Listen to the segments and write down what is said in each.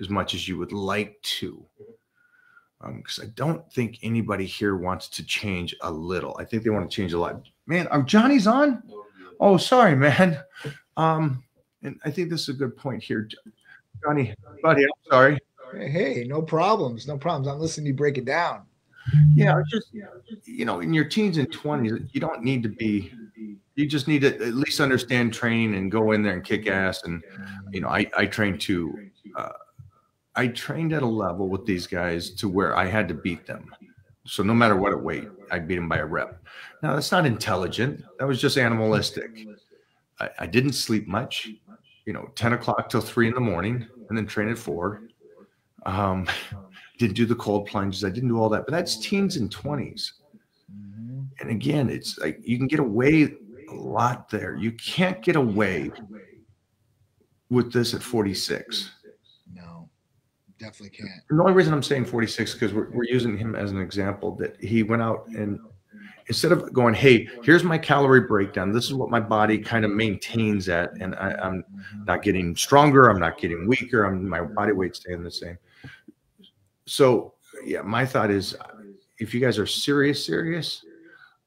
as much as you would like to. Because um, I don't think anybody here wants to change a little. I think they want to change a lot. Man, are Johnny's on? Oh, sorry, man. Um, and I think this is a good point here. Johnny, buddy, I'm sorry. Hey, no problems. No problems. I'm listening to you break it down. Yeah, just you know, in your teens and twenties, you don't need to be. You just need to at least understand training and go in there and kick ass. And you know, I I train to. Uh, I trained at a level with these guys to where I had to beat them. So no matter what it weight, I beat them by a rep. Now that's not intelligent. That was just animalistic. I, I didn't sleep much. You know, ten o'clock till three in the morning, and then train at four. Um, didn't do the cold plunges. I didn't do all that, but that's teens and 20s. Mm-hmm. And again, it's like you can get away a lot there. You can't get away with this at 46. Definitely can't. the only reason I'm saying 46 because we're, we're using him as an example that he went out and instead of going, hey, here's my calorie breakdown, this is what my body kind of maintains at, and I, am not getting stronger, I'm not getting weaker, I'm my body weight staying the same so yeah, my thought is if you guys are serious, serious,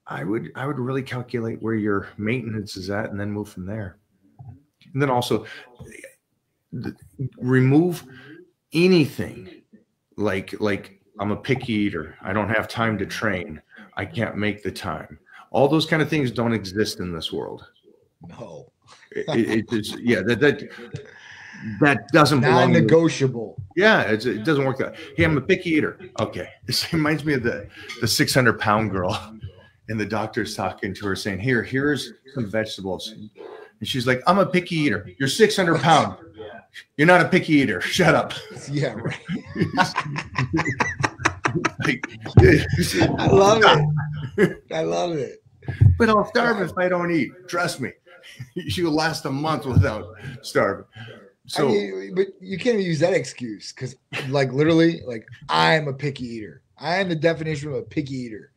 I would I would really calculate where your maintenance is at and then move from there. And then also remove anything like like I'm a picky eater. I don't have time to train. I can't make the time. All those kind of things don't exist in this world. No. it, it's yeah that that that doesn't belong. Non-negotiable. Yeah, it doesn't work that. Hey, I'm a picky eater. Okay, this reminds me of the the 600 pound girl, and the doctor's talking to her saying, "Here, here's some vegetables," and she's like, "I'm a picky eater. You're 600 pound. You're not a picky eater. Shut up." Yeah, right. like, I love it. I love it. But I'll starve if I don't eat. Trust me. You'll last a month without starving. So, I mean, but you can't use that excuse because, like, literally, like, I'm a picky eater. I am the definition of a picky eater.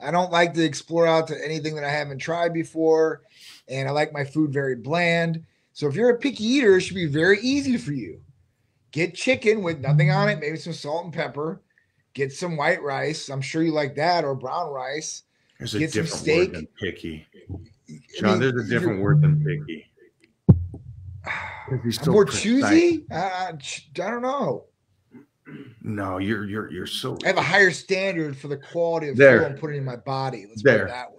I don't like to explore out to anything that I haven't tried before, and I like my food very bland. So if you're a picky eater, it should be very easy for you. Get chicken with nothing on it, maybe some salt and pepper. Get some white rice. I'm sure you like that, or brown rice. There's a Get different some steak. word than picky. John, I mean, there's a different word than picky. more choosy? Uh, I don't know. No, you're you're you're so. I have a higher standard for the quality of there. food I'm putting in my body. Let's there. put it that way.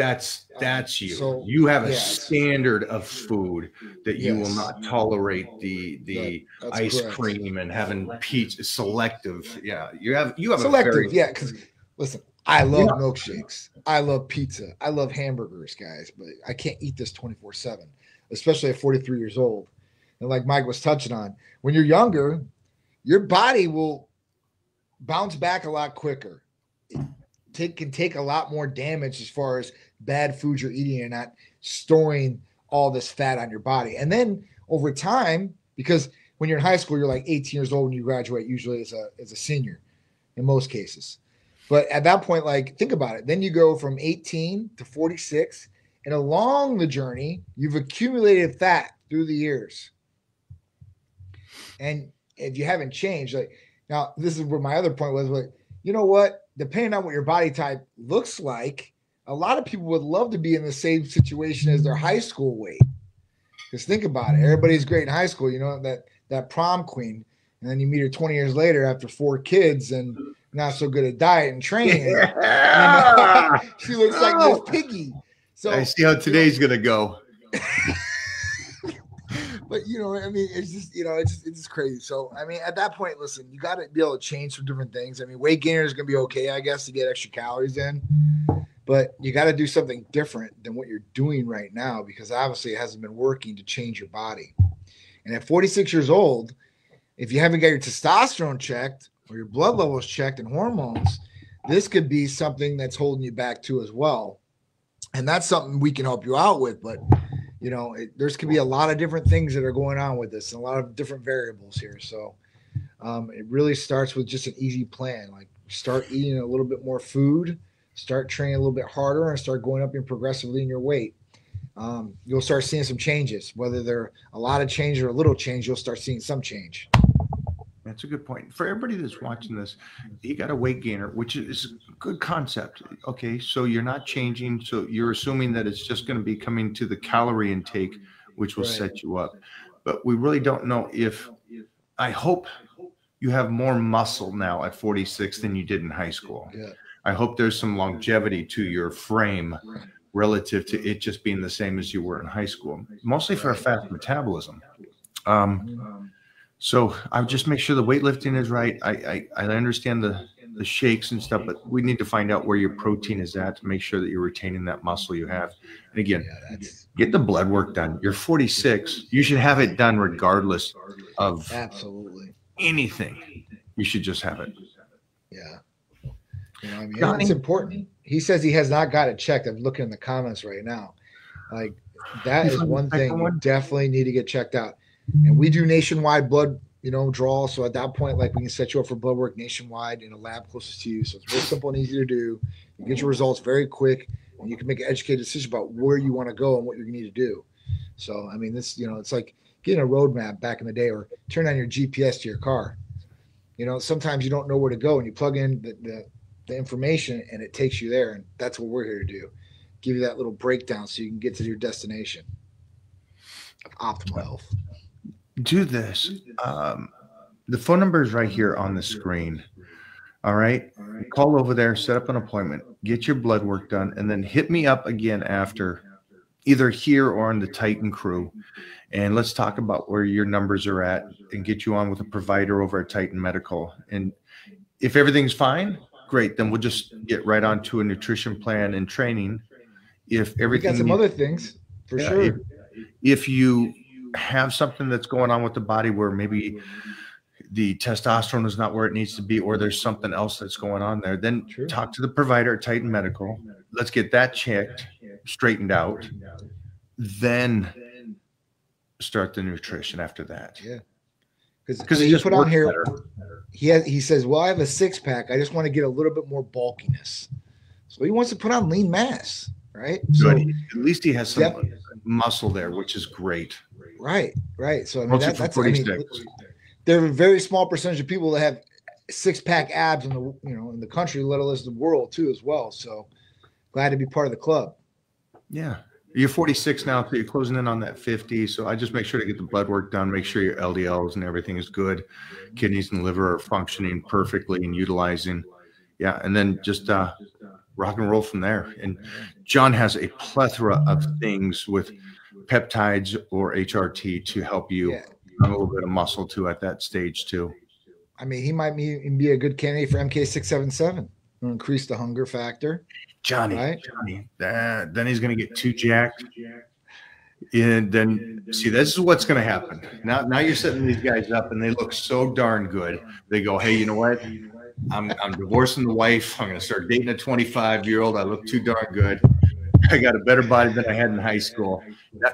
That's that's you. So, you have a standard of food that you yes. will not tolerate the the ice correct. cream and having pizza selective. Yeah, you have you have selective. Very, yeah, because listen, I love yeah. milkshakes. I love pizza. I love hamburgers, guys, but I can't eat this 24 7 especially at 43 years old. And like Mike was touching on, when you're younger, your body will bounce back a lot quicker. It take, can take a lot more damage as far as bad foods you're eating and not storing all this fat on your body. And then over time, because when you're in high school, you're like 18 years old when you graduate, usually as a as a senior in most cases. But at that point, like think about it. Then you go from 18 to 46 and along the journey, you've accumulated fat through the years. And if you haven't changed, like now, this is where my other point was, like, you know what? Depending on what your body type looks like, a lot of people would love to be in the same situation as their high school weight. Because think about it, everybody's great in high school, you know, that that prom queen. And then you meet her 20 years later after four kids and not so good at diet and training. Yeah. and, uh, she looks like this piggy. So I see how today's you know, gonna go. but you know, I mean, it's just you know, it's just, it's just crazy. So I mean, at that point, listen, you got to be able to change some different things. I mean, weight gainer is gonna be okay, I guess, to get extra calories in, but you got to do something different than what you're doing right now because obviously it hasn't been working to change your body. And at 46 years old, if you haven't got your testosterone checked or your blood levels checked and hormones, this could be something that's holding you back too as well and that's something we can help you out with. But you know, it, there's could be a lot of different things that are going on with this, and a lot of different variables here. So um, it really starts with just an easy plan, like start eating a little bit more food, start training a little bit harder, and start going up in progressively in your weight. Um, you'll start seeing some changes, whether they're a lot of change or a little change. You'll start seeing some change. That's a good point. For everybody that's watching this, you got a weight gainer, which is a good concept. Okay, so you're not changing, so you're assuming that it's just going to be coming to the calorie intake, which will right. set you up. But we really don't know if. I hope you have more muscle now at 46 than you did in high school. Yeah. I hope there's some longevity to your frame relative to it just being the same as you were in high school, mostly for a fast metabolism. Um, so I would just make sure the weightlifting is right. I, I, I understand the, the shakes and stuff, but we need to find out where your protein is at to make sure that you're retaining that muscle you have. And again, get the blood work done. You're 46. You should have it done regardless of absolutely anything. You should just have it. Yeah. You know, I mean, Johnny, it's important. He says he has not got it checked. I'm looking in the comments right now. Like that is one thing you definitely need to get checked out. And we do nationwide blood, you know, draw. So at that point, like we can set you up for blood work nationwide in a lab closest to you. So it's very simple and easy to do. You get your results very quick, and you can make an educated decision about where you want to go and what to need to do. So I mean, this, you know, it's like getting a roadmap back in the day, or turn on your GPS to your car. You know, sometimes you don't know where to go, and you plug in the, the the information and it takes you there. And that's what we're here to do give you that little breakdown so you can get to your destination of optimal health. Do this. Um, the phone number is right here on the screen. All right. Call over there, set up an appointment, get your blood work done, and then hit me up again after either here or on the Titan crew. And let's talk about where your numbers are at and get you on with a provider over at Titan Medical. And if everything's fine, great. Then we'll just get right on to a nutrition plan and training. If everything, we got some other things for yeah, sure. If, if you have something that's going on with the body where maybe the testosterone is not where it needs to be, or there's something else that's going on there, then True. talk to the provider at Titan Medical. Let's get that checked, straightened out. Then start the nutrition after that. Yeah. Because he put on here, better. He has, he says, "Well, I have a six pack. I just want to get a little bit more bulkiness." So he wants to put on lean mass, right? Good. So at least he has some def- muscle there, which is great. Right, right. So I mean, that, that's I mean, there are a very small percentage of people that have six pack abs in the you know in the country, let alone the world too, as well. So glad to be part of the club. Yeah, you're 46 now, so you're closing in on that 50. So I just make sure to get the blood work done, make sure your LDLs and everything is good, kidneys and liver are functioning perfectly and utilizing. Yeah, and then just uh, rock and roll from there. And John has a plethora of things with peptides or HRT to help you yeah. a little bit of muscle too at that stage too. I mean, he might be, be a good candidate for MK677. Increase the hunger factor. Johnny, right? Johnny, that, then he's going to get too jacked. And then see, this is what's going to happen. Now, now you're setting these guys up, and they look so darn good. They go, "Hey, you know what? I'm I'm divorcing the wife. I'm going to start dating a 25 year old. I look too darn good. I got a better body than I had in high school.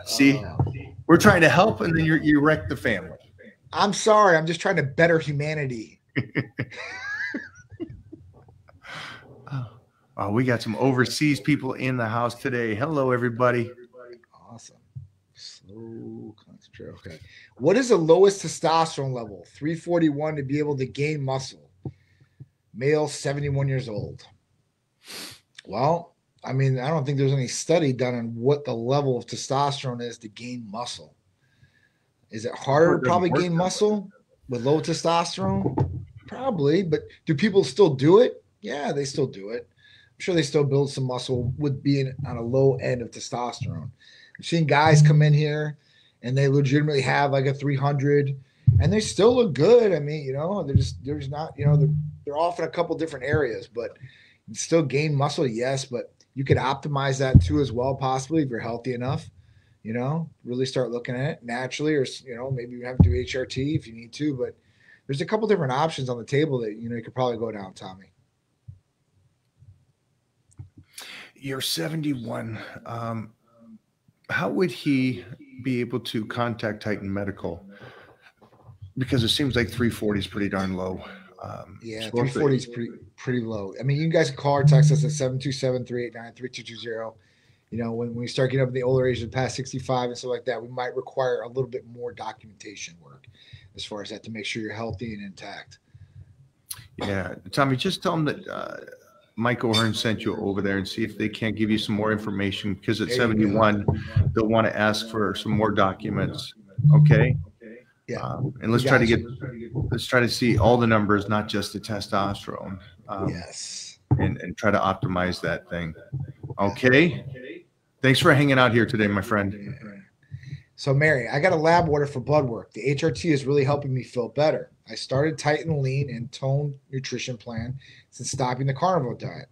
See, we're trying to help, and then you you wreck the family. I'm sorry. I'm just trying to better humanity. Oh, we got some overseas people in the house today. Hello, everybody. Awesome. Slow concentrate. Okay. What is the lowest testosterone level? 341 to be able to gain muscle. Male, 71 years old. Well, I mean, I don't think there's any study done on what the level of testosterone is to gain muscle. Is it harder to probably gain muscle with low testosterone? Probably, but do people still do it? Yeah, they still do it. Sure they still build some muscle with being on a low end of testosterone. I've seen guys come in here and they legitimately have like a 300 and they still look good. I mean, you know, they're just, there's not, you know, they're, they're off in a couple different areas, but still gain muscle, yes, but you could optimize that too as well, possibly if you're healthy enough. You know, really start looking at it naturally, or you know, maybe you have to do HRT if you need to. But there's a couple different options on the table that you know you could probably go down, Tommy. You're 71. Um, how would he be able to contact Titan Medical? Because it seems like 340 is pretty darn low. Um, yeah, 340 is pretty pretty low. I mean, you guys can call or text us at 727-389-3220. You know, when, when we start getting up in the older age, of past 65 and stuff like that, we might require a little bit more documentation work. as far as that to make sure you're healthy and intact. Yeah, Tommy, just tell them that uh, Mike O'Hearn sent you over there and see if they can't give you some more information because at 71, they'll want to ask for some more documents. Okay. Okay. Yeah. Um, and let's try to get, let's try to see all the numbers, not just the testosterone. Um, yes. And, and try to optimize that thing. Okay. Thanks for hanging out here today, my friend. So, Mary, I got a lab order for blood work. The HRT is really helping me feel better. I started Titan lean and Tone nutrition plan since stopping the carnivore diet.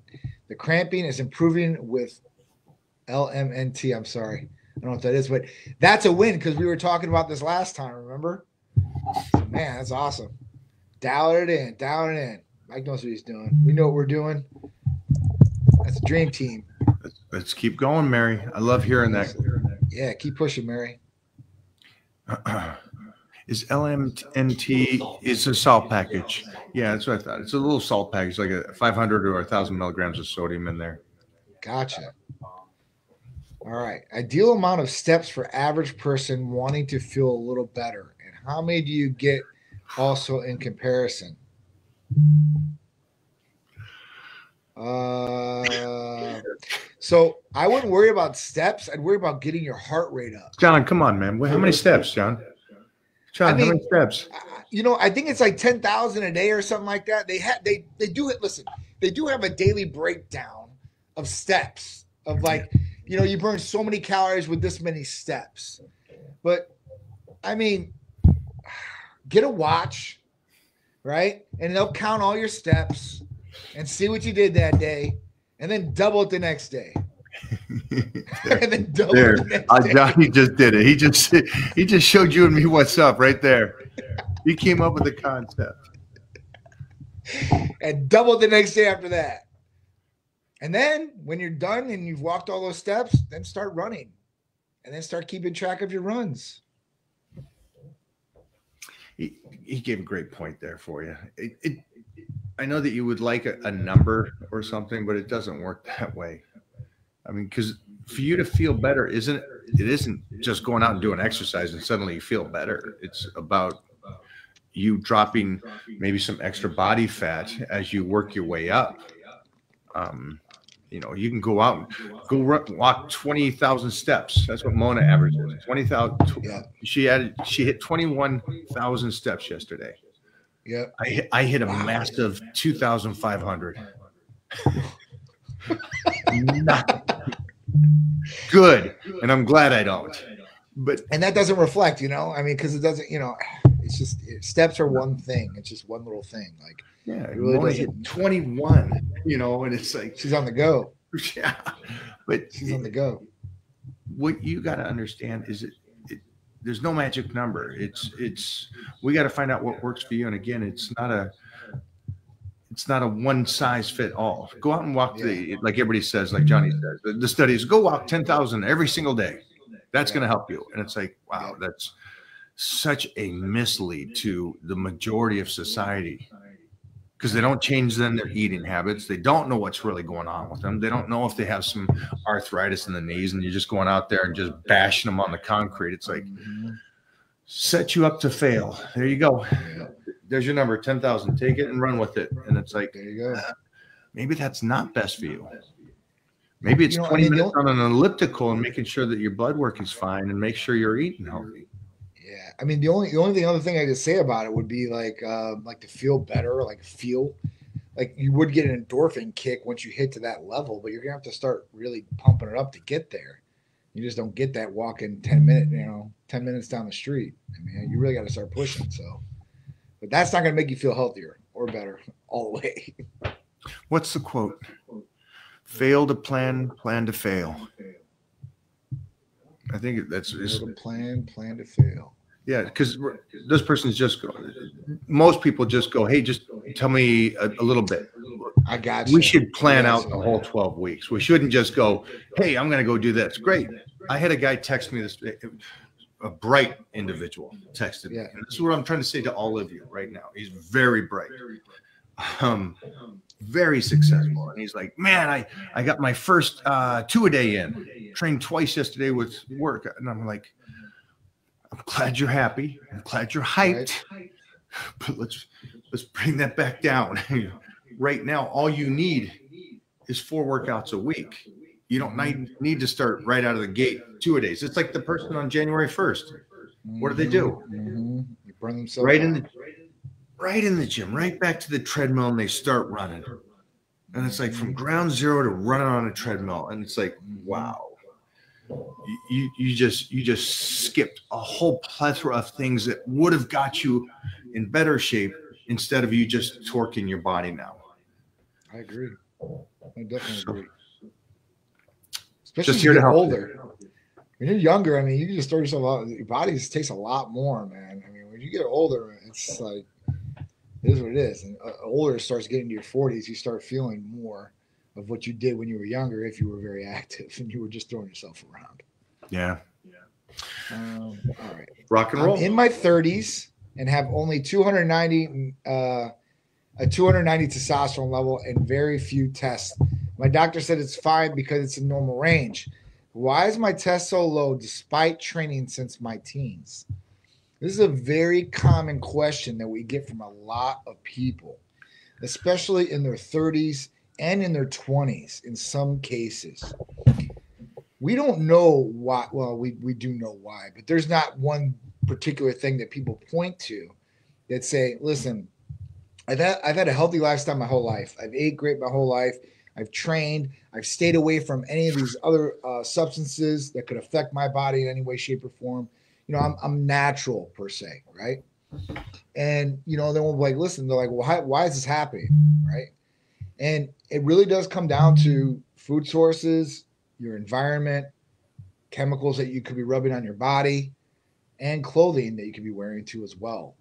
The cramping is improving with LMNT. I'm sorry. I don't know what that is, but that's a win because we were talking about this last time, remember? So, man, that's awesome. Dial it in, dial it in. Mike knows what he's doing. We know what we're doing. That's a dream team. Let's, let's keep going, Mary. I love hearing that. Yeah, keep pushing, Mary. is LMNT is a salt package. Yeah, that's what I thought. It's a little salt package, like a 500 or 1,000 milligrams of sodium in there. Gotcha. All right. Ideal amount of steps for average person wanting to feel a little better. And how many do you get also in comparison? Uh, so I wouldn't worry about steps. I'd worry about getting your heart rate up. John, come on, man. How many steps, John? John, I mean, how many steps? You know, I think it's like ten thousand a day or something like that. They have they they do it. Listen, they do have a daily breakdown of steps of like, you know, you burn so many calories with this many steps. But I mean, get a watch, right? And they'll count all your steps and see what you did that day, and then double it the next day. and then double there. The uh, Johnny just did it. He just he just showed you and me what's up right there. He came up with the concept. And double the next day after that. And then when you're done and you've walked all those steps, then start running. And then start keeping track of your runs. He, he gave a great point there for you. It, it I know that you would like a, a number or something, but it doesn't work that way. I mean, because for you to feel better, isn't it? Isn't just going out and doing exercise and suddenly you feel better. It's about you dropping maybe some extra body fat as you work your way up. Um, you know, you can go out and go run, walk twenty thousand steps. That's what Mona averages. Twenty thousand. Yeah. She added. She hit twenty one thousand steps yesterday. Yeah. I I hit a wow. massive two thousand five hundred. good, and I'm glad I don't. But and that doesn't reflect, you know. I mean, because it doesn't, you know, it's just it, steps are one thing. It's just one little thing. Like yeah, it really only hit 21, you know, and it's like she's on the go. Yeah, but she's on the go. What you got to understand is it, it, there's no magic number. It's it's we got to find out what works for you. And again, it's not a it's not a one size fit all. Go out and walk the like everybody says, like Johnny says. The, the studies go walk ten thousand every single day. That's going to help you. And it's like, wow, that's such a mislead to the majority of society because they don't change then their eating habits. They don't know what's really going on with them. They don't know if they have some arthritis in the knees and you're just going out there and just bashing them on the concrete. It's like mm-hmm. set you up to fail. There you go. There's your number, 10,000. Take it and run with it. And it's like, there you go. Uh, maybe that's not best for you. Maybe it's you know, 20 I mean, minutes on an elliptical and making sure that your blood work is fine and make sure you're eating healthy. I mean, the only, the only thing, other thing I could say about it would be like, uh, like to feel better, like feel like you would get an endorphin kick once you hit to that level, but you're gonna have to start really pumping it up to get there. You just don't get that walking 10 minutes, you know, 10 minutes down the street. I mean, you really got to start pushing. So, but that's not going to make you feel healthier or better all the way. What's the quote? Fail to plan, plan to fail. I think that's fail to plan, plan to fail. Yeah, because this person's just go. Most people just go, "Hey, just tell me a, a little bit." I got you. We should plan out the whole twelve weeks. We shouldn't just go, "Hey, I'm going to go do this." Great. I had a guy text me this a bright individual texted me. And this is what I'm trying to say to all of you right now. He's very bright. Um, very successful. And he's like, man, I, I got my first uh, two a day in, trained twice yesterday with work. And I'm like, I'm glad you're happy. I'm glad you're hyped. Right. But let's let's bring that back down. right now, all you need is four workouts a week. You don't need, need to start right out of the gate two a days. It's like the person on January 1st. What do they do? Mm-hmm. You burn themselves right in the right in the gym, right back to the treadmill, and they start running. And it's like from ground zero to running on a treadmill. And it's like, wow. You, you just you just skipped a whole plethora of things that would have got you in better shape instead of you just torquing your body now. I agree. I definitely so, agree. Especially just here to help older. When you're younger, I mean, you can just throw yourself out. Your body just takes a lot more, man. I mean, when you get older, it's like it is what it is. And uh, older starts getting to your 40s, you start feeling more of what you did when you were younger if you were very active and you were just throwing yourself around. Yeah. Yeah. Um, all right. Rock and roll. I'm in my 30s and have only 290 uh, a 290 testosterone level and very few tests. My doctor said it's fine because it's a normal range. Why is my test so low despite training since my teens? This is a very common question that we get from a lot of people, especially in their 30s and in their 20s in some cases. We don't know why. Well, we, we do know why, but there's not one particular thing that people point to that say, listen, I've had, I've had a healthy lifestyle my whole life. I've ate great my whole life. I've trained. I've stayed away from any of these other uh, substances that could affect my body in any way, shape, or form. You know, I'm, I'm natural per se, right? And you know, then we're like, listen, they're like, well, why, why is this happening, right? And it really does come down to food sources, your environment, chemicals that you could be rubbing on your body, and clothing that you could be wearing too as well.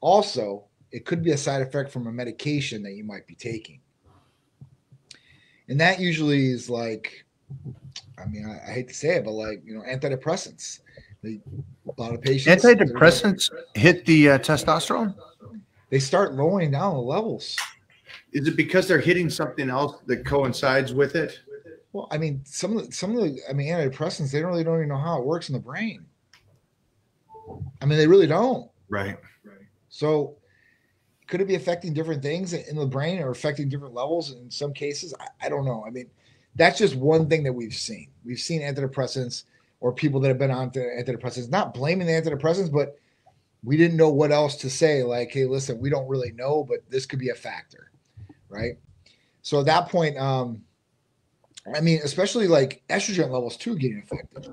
Also, it could be a side effect from a medication that you might be taking. And that usually is like, I mean, I, I hate to say it, but like, you know, antidepressants. They, a lot of patients. Antidepressants hit the uh, testosterone? They start lowering down the levels. Is it because they're hitting something else that coincides with it? Well, I mean, some of the, some of the, I mean, antidepressants, they don't really don't even know how it works in the brain. I mean, they really don't. Right. Right. So could it be affecting different things in the brain or affecting different levels in some cases? I, I, don't know. I mean, that's just one thing that we've seen. We've seen antidepressants or people that have been on antidepressants, not blaming the antidepressants, but we didn't know what else to say. Like, hey, listen, we don't really know, but this could be a factor, right? So at that point, um, I mean, especially like estrogen levels too getting affected.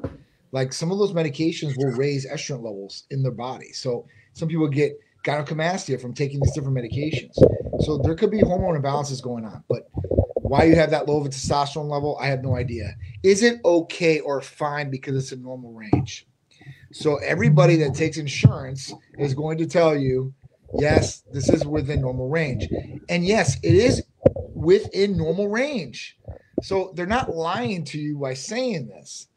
Like some of those medications will raise estrogen levels in their body. So some people get gynecomastia from taking these different medications. So there could be hormone imbalances going on, but why you have that low of a testosterone level, I have no idea. Is it okay or fine because it's a normal range? So everybody that takes insurance is going to tell you, yes, this is within normal range. And yes, it is within normal range. So they're not lying to you by saying this.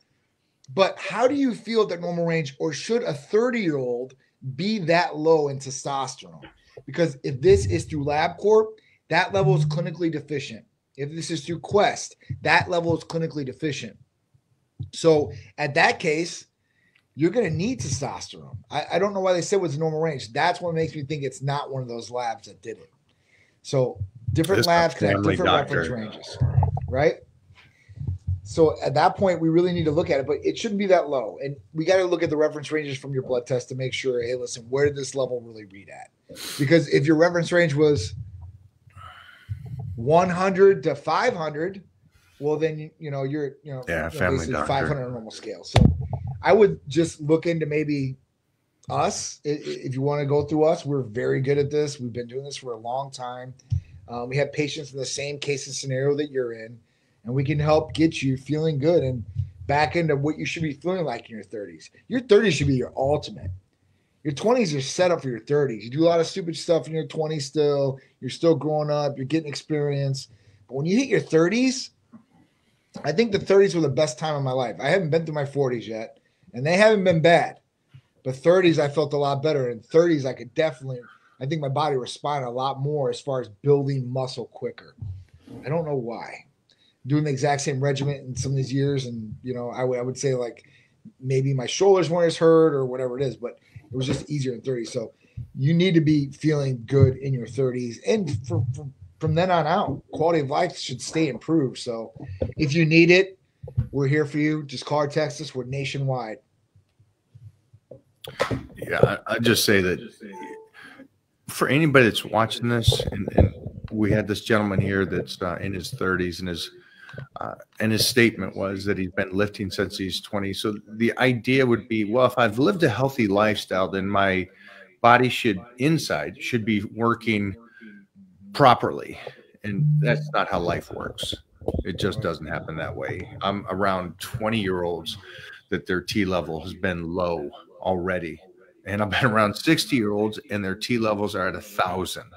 But how do you feel that normal range, or should a 30 year old be that low in testosterone. Because if this is through LabCorp, that level is clinically deficient. If this is through Quest, that level is clinically deficient. So at that case, you're going to need testosterone. I, I, don't know why they said was the normal range. That's what makes me think it's not one of those labs that did it. So different labs can have different doctor. reference ranges, right? So at that point, we really need to look at it, but it shouldn't be that low. And we got to look at the reference ranges from your blood test to make sure, hey, listen, where did this level really read at? Because if your reference range was 100 to 500, well, then you know you're you know yeah family doctor. 500 normal scale. So I would just look into maybe us if you want to go through us. We're very good at this. We've been doing this for a long time. Um, we have patients in the same case and scenario that you're in and we can help get you feeling good and back into what you should be feeling like in your 30s. Your 30s should be your ultimate. Your 20s are set up for your 30s. You do a lot of stupid stuff in your 20s still. You're still growing up, you're getting experience. But when you hit your 30s, I think the 30s were the best time of my life. I haven't been through my 40s yet, and they haven't been bad. But 30s, I felt a lot better. In 30s, I could definitely, I think my body responded a lot more as far as building muscle quicker. I don't know why doing the exact same regiment in some of these years, and you know, I would say like maybe my shoulders weren't as hurt or whatever it is, but it was just easier in 30. So you need to be feeling good in your 30s. And for, for, from then on out, quality of life should stay improved. So if you need it, we're here for you. Just call or text us. We're nationwide. Yeah, I, I just say that for anybody that's watching this, and, and we had this gentleman here that's uh, in his 30s, and his uh, and his statement was that he's been lifting since he's 20. So the idea would be, well, if I've lived a healthy lifestyle, then my body should inside should be working properly, and that's not how life works. It just doesn't happen that way. I'm around 20 year olds that their T level has been low already. And I've been around 60 year olds and their T levels are at a thousand.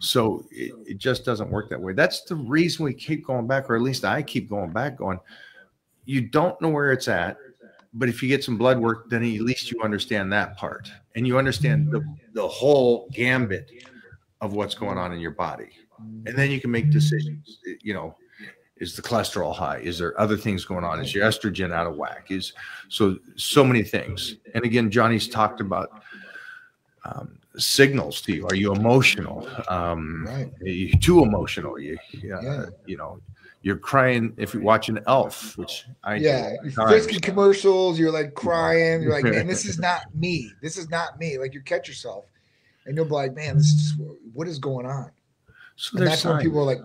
So it, it, just doesn't work that way. That's the reason we keep going back, or at least I keep going back, going, you don't know where it's at. But if you get some blood work, then at least you understand that part and you understand the, the whole gambit of what's going on in your body. And then you can make decisions. You know, is the cholesterol high? Is there other things going on? Is your estrogen out of whack? Is so so many things. And again, Johnny's talked about um, signals to you. Are you emotional? Um, right. Are you too emotional? You, uh, yeah. you know, you're crying if you're watching Elf, which I yeah, frisky commercials. You're like crying. You're like, man, this is not me. This is not me. Like you catch yourself, and you'll be like, man, this is what is going on. So that's signs. when people are like.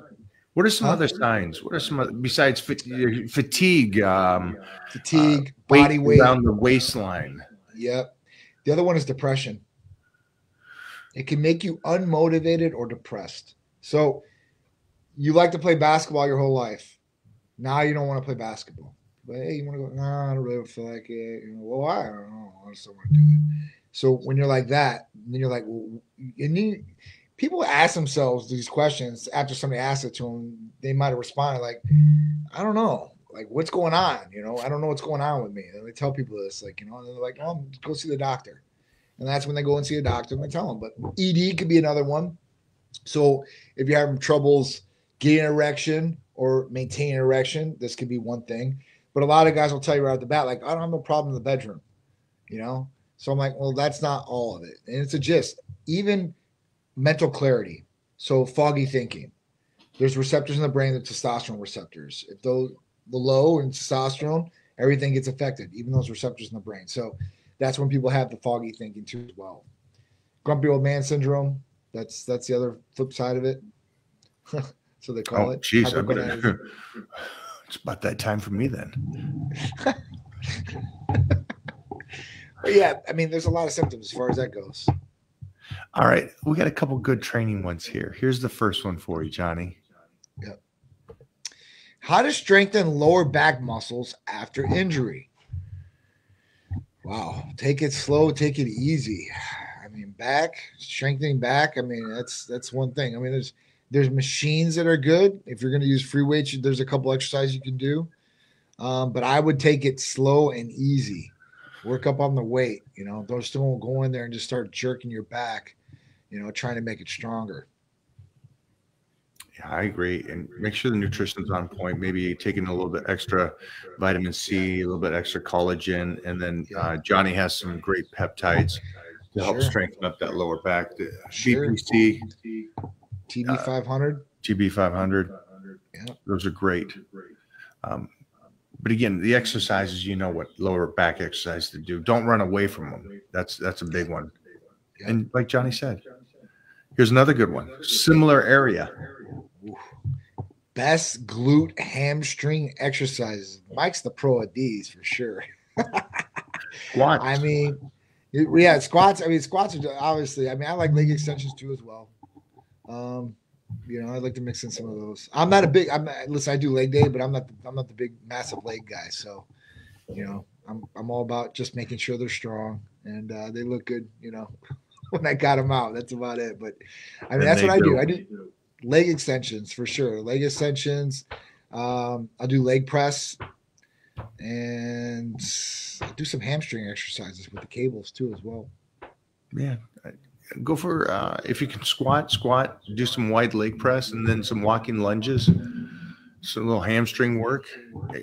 What are some huh? other signs? What are some other, besides fatigue? Um, fatigue, uh, body weight around the waistline. Yep. The other one is depression. It can make you unmotivated or depressed. So you like to play basketball your whole life. Now you don't want to play basketball. But hey, you want to go? No, nah, I don't really feel like it. You know, well, why? I don't know. I just don't want to do it. So when you're like that, then you're like, well, and you, people ask themselves these questions after somebody asks it to them. They might have responded like, I don't know, like what's going on? You know, I don't know what's going on with me. And they tell people this, like, you know, and they're like, oh, go see the doctor and that's when they go and see a doctor and they tell them. But ED could be another one. So if you're having troubles getting an erection or maintaining an erection, this could be one thing. But a lot of guys will tell you right at the bat, like, I don't have no problem in the bedroom, you know? So I'm like, well, that's not all of it. And it's a gist. Even mental clarity. So foggy thinking. There's receptors in the brain, the testosterone receptors. If those the low in testosterone, everything gets affected, even those receptors in the brain. So that's when people have the foggy thinking too as well. Grumpy old man syndrome. That's that's the other flip side of it. so they call oh, it. Jeez, it's about that time for me then. yeah, I mean, there's a lot of symptoms as far as that goes. All right, we got a couple good training ones here. Here's the first one for you, Johnny. Yep. How to strengthen lower back muscles after injury. Wow, take it slow, take it easy. I mean, back strengthening back. I mean, that's that's one thing. I mean, there's there's machines that are good. If you're going to use free weights, there's a couple exercises you can do. Um, but I would take it slow and easy. Work up on the weight. You know, don't just don't go in there and just start jerking your back. You know, trying to make it stronger. Yeah, I agree. And make sure the nutrition's on point. Maybe taking a little bit extra vitamin C, a little bit extra collagen, and then uh, Johnny has some great peptides to help sure. strengthen up that lower back. The sure. BPC, TB five hundred, TB five hundred. Yeah, those are great. Um, but again, the exercises, you know what lower back exercise to do. Don't run away from them. That's that's a big one. And like Johnny said, here's another good one. Similar area Best glute hamstring exercises. Mike's the pro of these for sure. squats. I mean, yeah, squats. I mean, squats are obviously. I mean, I like leg extensions too as well. Um, you know, I'd like to mix in some of those. I'm not a big. I'm not, listen. I do leg day, but I'm not. The, I'm not the big, massive leg guy. So, you know, I'm I'm all about just making sure they're strong and uh, they look good. You know, when I got them out, that's about it. But I mean, and that's what I do. I do leg extensions for sure. Leg extensions. Um, I'll do leg press and I'll do some hamstring exercises with the cables too as well. Yeah. Go for uh, if you can squat, squat, do some wide leg press and then some walking lunges. some little hamstring work,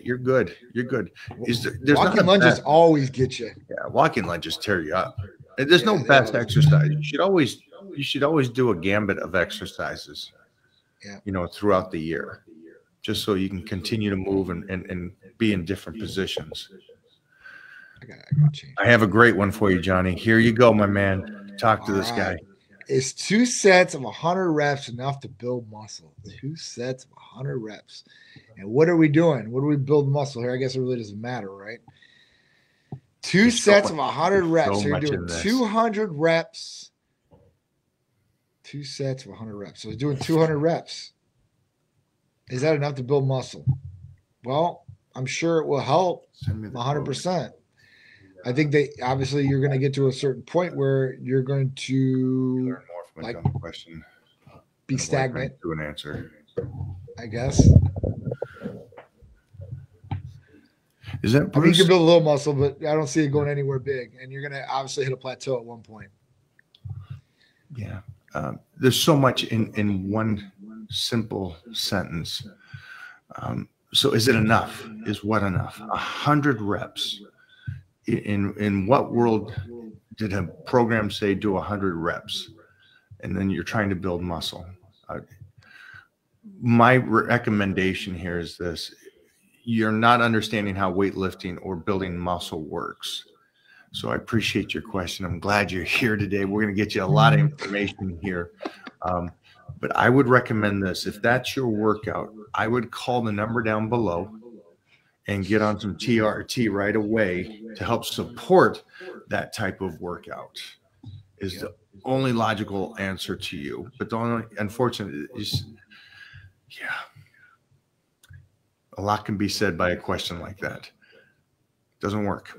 you're good. You're good. Is there, there's walking lunges best, always get you. Yeah, walking lunges tear you up. There's no best exercise. You should always you should always do a gambit of exercises. Yeah. You know, throughout the year, just so you can continue to move and and, and be in different positions. I, got, I, got I have a great one for you, Johnny. Here you go, my man. Talk to All this right. guy. Is two sets of 100 reps enough to build muscle? Two sets of 100 reps. And what are we doing? What do we build muscle here? I guess it really doesn't matter, right? Two There's sets so of 100 reps. So, so you're doing 200 reps. Two sets of 100 reps. So he's doing 200 reps. Is that enough to build muscle? Well, I'm sure it will help 100%. I think they obviously you're going to get to a certain point where you're going to like question be stagnant to an answer. I guess. Is that I mean, you can build a little muscle, but I don't see it going anywhere big. And you're going to obviously hit a plateau at one point. Yeah. Um, there's so much in, in one simple sentence. Um, so is it enough? Is what enough? A hundred reps. In in what world did a program say do a hundred reps, and then you're trying to build muscle? Uh, my recommendation here is this: you're not understanding how weightlifting or building muscle works. So I appreciate your question. I'm glad you're here today. We're going to get you a lot of information here. Um, but I would recommend this. If that's your workout, I would call the number down below and get on some TRT right away to help support that type of workout is the only logical answer to you. But the only unfortunate is yeah a lot can be said by a question like that. Doesn't work.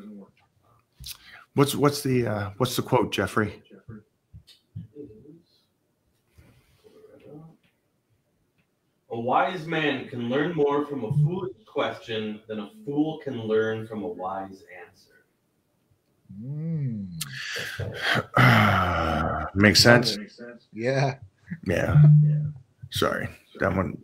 What's what's the uh, what's the quote, Jeffrey? A wise man can learn more from a foolish question than a fool can learn from a wise answer. Mm. Makes sense. Yeah. Yeah. Sorry that one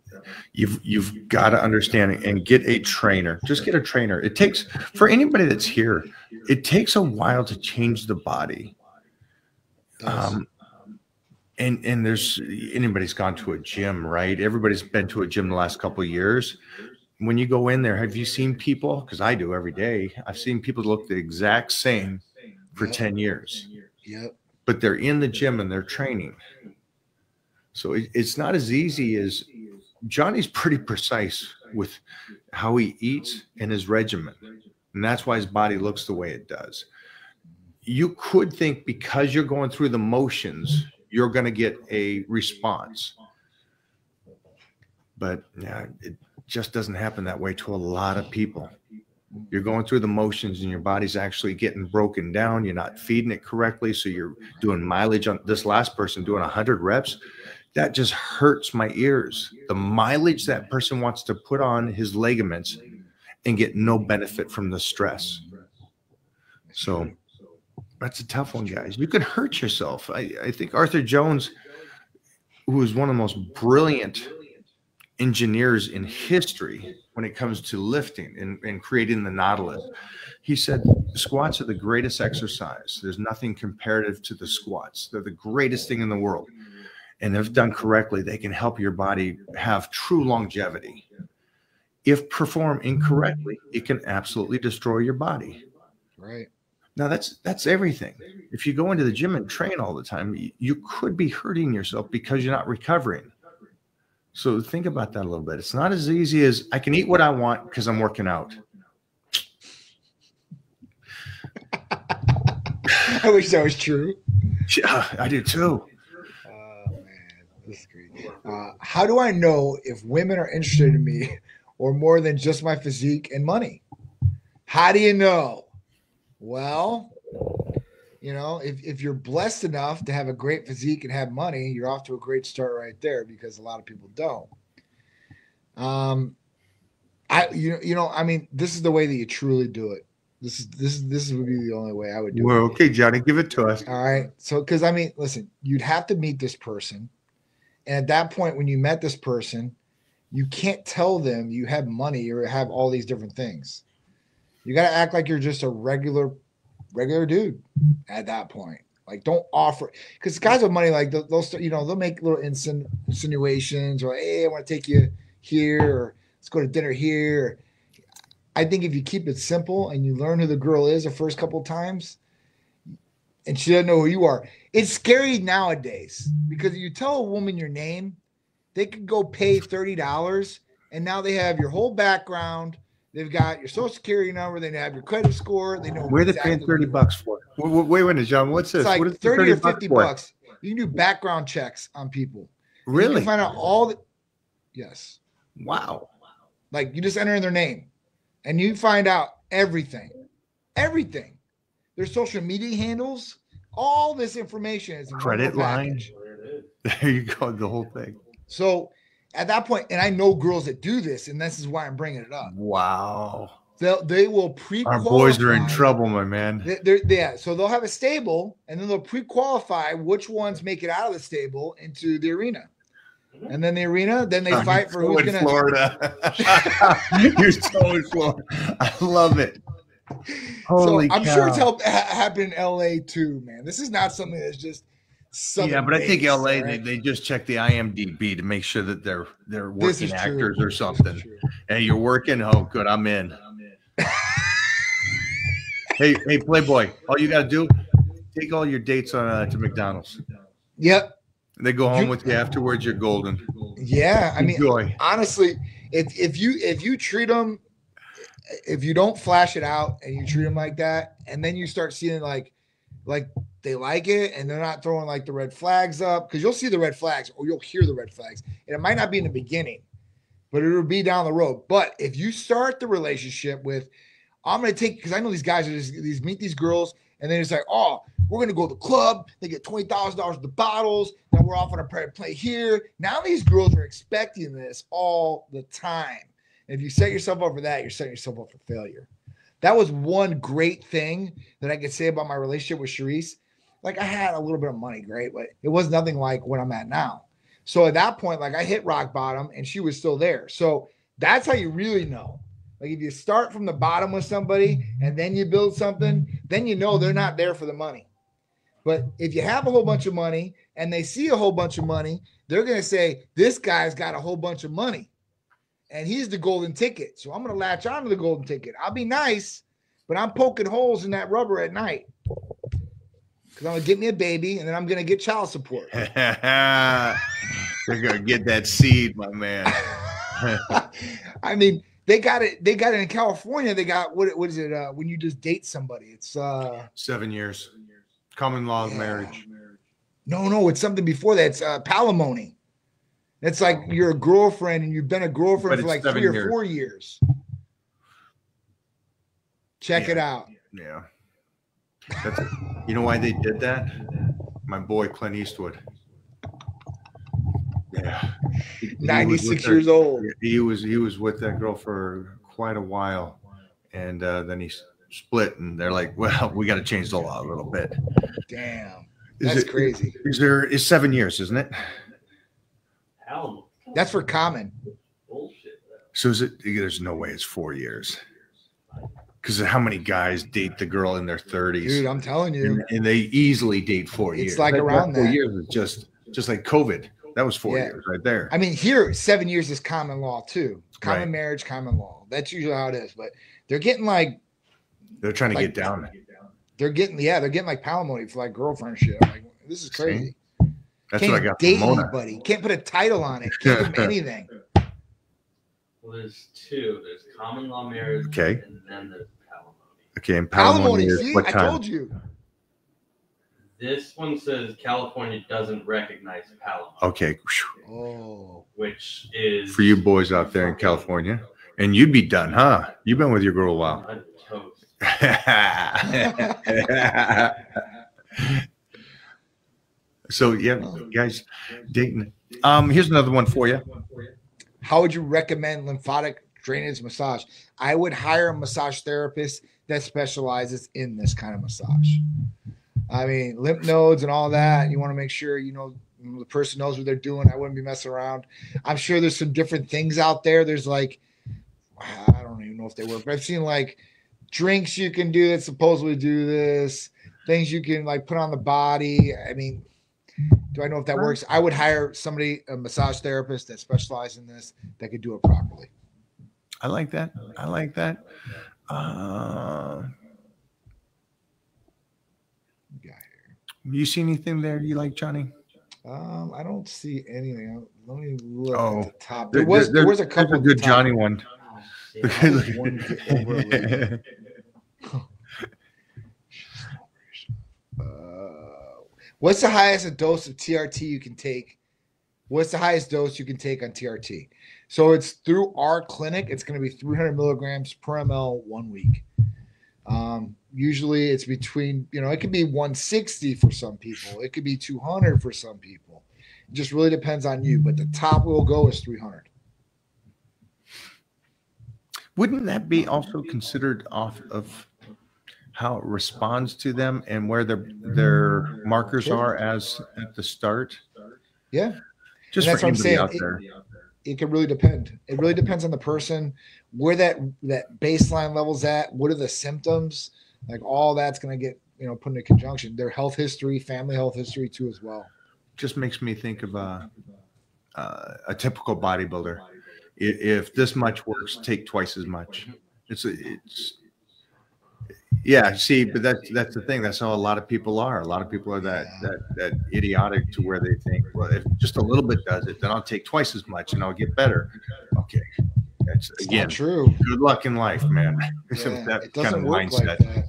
you've you've got to understand and get a trainer just get a trainer it takes for anybody that's here it takes a while to change the body um and and there's anybody's gone to a gym right everybody's been to a gym the last couple of years when you go in there have you seen people because i do every day i've seen people look the exact same for yep. 10 years yep but they're in the gym and they're training so it, it's not as easy as Johnny's pretty precise with how he eats and his regimen. And that's why his body looks the way it does. You could think because you're going through the motions, you're going to get a response. But yeah, it just doesn't happen that way to a lot of people. You're going through the motions and your body's actually getting broken down. You're not feeding it correctly. So you're doing mileage on this last person doing 100 reps that just hurts my ears. The mileage that person wants to put on his ligaments and get no benefit from the stress. So that's a tough one, guys. You can hurt yourself. I, I think Arthur Jones, who is one of the most brilliant engineers in history when it comes to lifting and, and creating the Nautilus, he said squats are the greatest exercise. There's nothing comparative to the squats. They're the greatest thing in the world and if done correctly, they can help your body have true longevity. If performed incorrectly, it can absolutely destroy your body. Right. Now that's that's everything. If you go into the gym and train all the time, you could be hurting yourself because you're not recovering. So think about that a little bit. It's not as easy as I can eat what I want because I'm working out. I wish that was true. Yeah, I do too. This is great. Uh, how do I know if women are interested in me or more than just my physique and money? How do you know? Well, you know, if, if you're blessed enough to have a great physique and have money, you're off to a great start right there because a lot of people don't. Um, I you know you know I mean this is the way that you truly do it. This is this is this would be the only way I would do well, it. Well, okay, Johnny, give it to us. All right. So because I mean, listen, you'd have to meet this person and at that point, when you met this person, you can't tell them you have money or have all these different things. You got to act like you're just a regular, regular dude at that point. Like, don't offer because guys with money, like they'll, they'll start, you know, they'll make little insinu- insinuations or, hey, I want to take you here, or let's go to dinner here. I think if you keep it simple and you learn who the girl is the first couple times, and she doesn't know who you are, it's scary nowadays because you tell a woman your name, they could go pay thirty dollars, and now they have your whole background. They've got your social security number. They have your credit score. They know Where exactly paying thirty bucks for? Wait, wait, a minute, John. What's this? It's like what is thirty or bucks fifty for? bucks. You can do background checks on people. Really? find out all the. Yes, Wow. like you just enter in their name, and you find out everything, everything. Their social media handles, all this information is Credit line. package. There it is. There you go. The whole thing. So at that point, and I know girls that do this, and this is why I'm bringing it up. Wow. They'll they will pre. Our boys are in trouble, my man. They- They're, yeah, so they'll have a stable, and then they'll pre-qualify which ones make it out of the stable into the arena, and then the arena, then they oh, You're fight for so who's gonna. Florida. You're so in Florida. I love it. So Holy I'm sure it's cow. helped ha- happen in LA too, man. This is not something that's just. Southern Yeah, but I think LA they, they just check the IMDb to make sure that they're they're working is true. actors or something. Hey, you're working? Oh, good. I'm in. hey, hey, Playboy. All you gotta do, take all your dates on uh, to McDonald's. Yep. They go home You- with you afterwards. You're golden. Yeah, I mean, Enjoy. honestly, if if you if you treat them, if you don't flash it out and you treat them like that, and then you start seeing like, like they like it and they're not throwing like the red flags up because you'll see the red flags or you'll hear the red flags, and it might not be in the beginning, but it'll be down the road. But if you start the relationship with, I'm gonna take because I know these guys are just these meet these girls and then it's like, oh, we're gonna go to the club. They get twenty thousand dollars the bottles. Then we're off on a play here. Now these girls are expecting this all the time. And if you set yourself up for that, you're setting yourself up for failure. That was one great thing that I could say about my relationship with Sharice. Like I had a little bit of money, great, but it was nothing like what I'm at now. So at that point, like I hit rock bottom and she was still there. So that's how you really know. Like if you start from the bottom with somebody and then you build something, then you know they're not there for the money. But if you have a whole bunch of money and they see a whole bunch of money, they're going to say, This guy's got a whole bunch of money and he's the golden ticket. So I'm going to latch on to the golden ticket. I'll be nice, but I'm poking holes in that rubber at night because I'm going to get me a baby and then I'm going to get child support. They're gonna get that seed, my man. I mean, they got it. They got it in California. They got what? What is it? Uh, when you just date somebody, it's uh, Seven years. Common law of Yeah. marriage. no, no, it's something before that. It's uh, palimony. It's like you're a girlfriend and you've been a girlfriend But for like three or four years. Check it out. Yeah. That's, you know why they did that? My boy Clint Eastwood. Yeah. He- he was 96 with her- years old. He was he was with that girl for quite a while, and uh, then he split, and they're like, "Well, we got to change the law a little bit." Damn, Is that's it- crazy. Is there is seven years, isn't it? Hell, That's for common. bullshit. So is it? There's no way it's four years. Because how many guys date the girl in their thirties? Dude, I'm telling you. and, and they easily date four It's years. like That- around four that. years is just just like COVID. That was four Yeah. years right there. I mean, here, seven years is common law too. Common Right. marriage, common law. That's usually how it is. But they're getting like, They're trying to like- get down. they're getting, yeah, they're getting like palimony for like girlfriend shit. I'm like, this is See? crazy. That's Can't what I got date from anybody. Can't put a title on it. Can't give 'em anything. Well, there's two. There's common law marriage. Okay. And then there's palimony. Okay, and palimony, Palimony. is See, what I time? told you. This one says California doesn't recognize palimony, Okay, Oh, which is for you boys out there in California, and you'd be done, huh? You've been with your girl a while. I'm toast. so yeah, guys, Dayton. Um, here's another one for you. how would you recommend lymphatic drainage massage? I would hire a massage therapist that specializes in this kind of massage. I mean, lymph nodes and all that. You want to make sure you know The person knows what they're doing. I wouldn't be messing around. I'm sure there's some different things out there. There's like, I don't even know if they work, but I've seen like drinks you can do that supposedly do this, things you can like put on the body. I mean, do I know if that works? I would hire somebody, a massage therapist that specializes in this that could do it properly. I like that. I like that. Uh, you see anything there you like, Johnny? Um, I don't see anything. Let me look Oh, at the top. There was there, was a couple There's a good. Johnny one. Oh, one get over it. Uh, what's the highest dose of TRT you can take? What's the highest dose you can take on TRT? So it's through our clinic. It's going to be 300 milligrams per ml one week. Um, usually it's between, you know, it could be 160 for some people. It could be 200 for some people. It just really depends on you. But the top we'll go is 300. Wouldn't that be also considered off of how it responds to them and where their their markers are as at the start? Yeah. Just And that's for what I'm saying. out It- there. It could really depend. It really depends on the person, where that that baseline level's at, what are the symptoms, like all that's going to get you know put into conjunction. Their health history, family health history too as well. just makes me think of a, uh, a typical bodybuilder. If this much works, take twice as much. It's it's yeah. See, but that's that's the thing. That's how a lot of people are. A lot of people are that that that idiotic to where they think, well, if just a little bit does it, then I'll take twice as much and I'll get better. Okay, that's It's again true. good luck in life, man. Yeah, that it kind doesn't of work mindset. like that.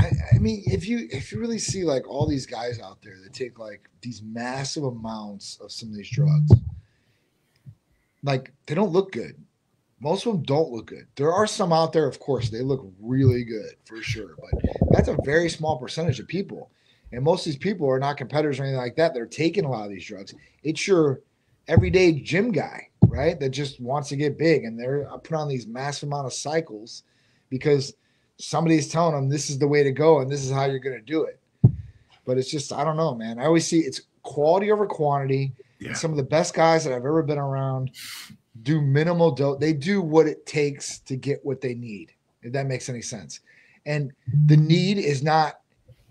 I, I mean, if you if you really see like all these guys out there that take like these massive amounts of some of these drugs, like they don't look good. Most of them don't look good. There are some out there, of course, they look really good for sure, but that's a very small percentage of people. And most of these people are not competitors or anything like that. They're taking a lot of these drugs. It's your everyday gym guy, right? That just wants to get big and they're put on these massive amount of cycles because somebody's telling them this is the way to go and this is how you're going to do it. But it's just, I don't know, man. I always see it's quality over quantity. Yeah. Some of the best guys that I've ever been around do minimal dose. They do what it takes to get what they need, if that makes any sense. And the need is not,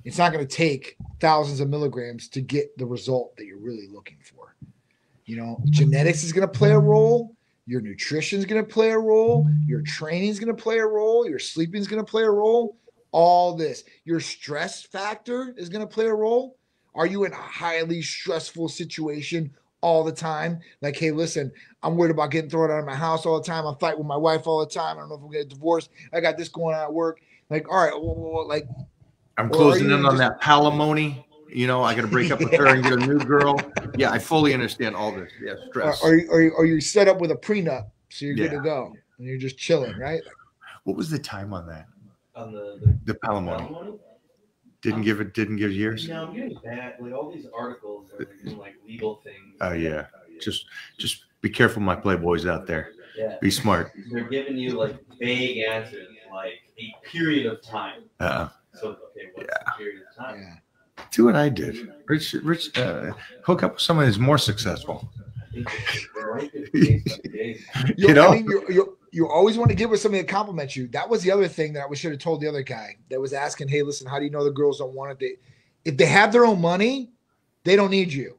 it's not going to take thousands of milligrams to get the result that you're really looking for. You know, genetics is going to play a role. Your nutrition is going to play a role. Your training is going to play a role. Your sleeping is going to play a role. All this, your stress factor is going to play a role. Are you in a highly stressful situation all the time? Like, hey, listen, I'm worried about getting thrown out of my house all the time. I fight with my wife all the time. I don't know if we're getting divorced. I got this going on at work. Like, all right, well, well, well, like, I'm closing in on just- that palimony. You know, I got to break up with her and get a new girl. Yeah, I fully understand all this. Yeah, are, stress. are, you- are, you- are you set up with a prenup so you're good to go and you're just chilling, right? What was the time on that? On the, the The palimony alimony? Didn't give it. Didn't give years. No, I'm getting bad. Like all these articles are like, doing, like legal things. Oh yeah. Just, just be careful, my playboys out there. yeah. Be smart. They're giving you like vague answers, like a period of time. Uh, So okay, what's the period of time? Yeah. do what I did. Rich, Rich, uh, hook up with someone who's more successful. I think it's right at days by days. You, You know, know? I mean, you, you, you always want to give with somebody that compliments you. That was the other thing that I should have told the other guy that was asking, "Hey, listen, how do you know the girls don't want it? They, if they have their own money, they don't need you.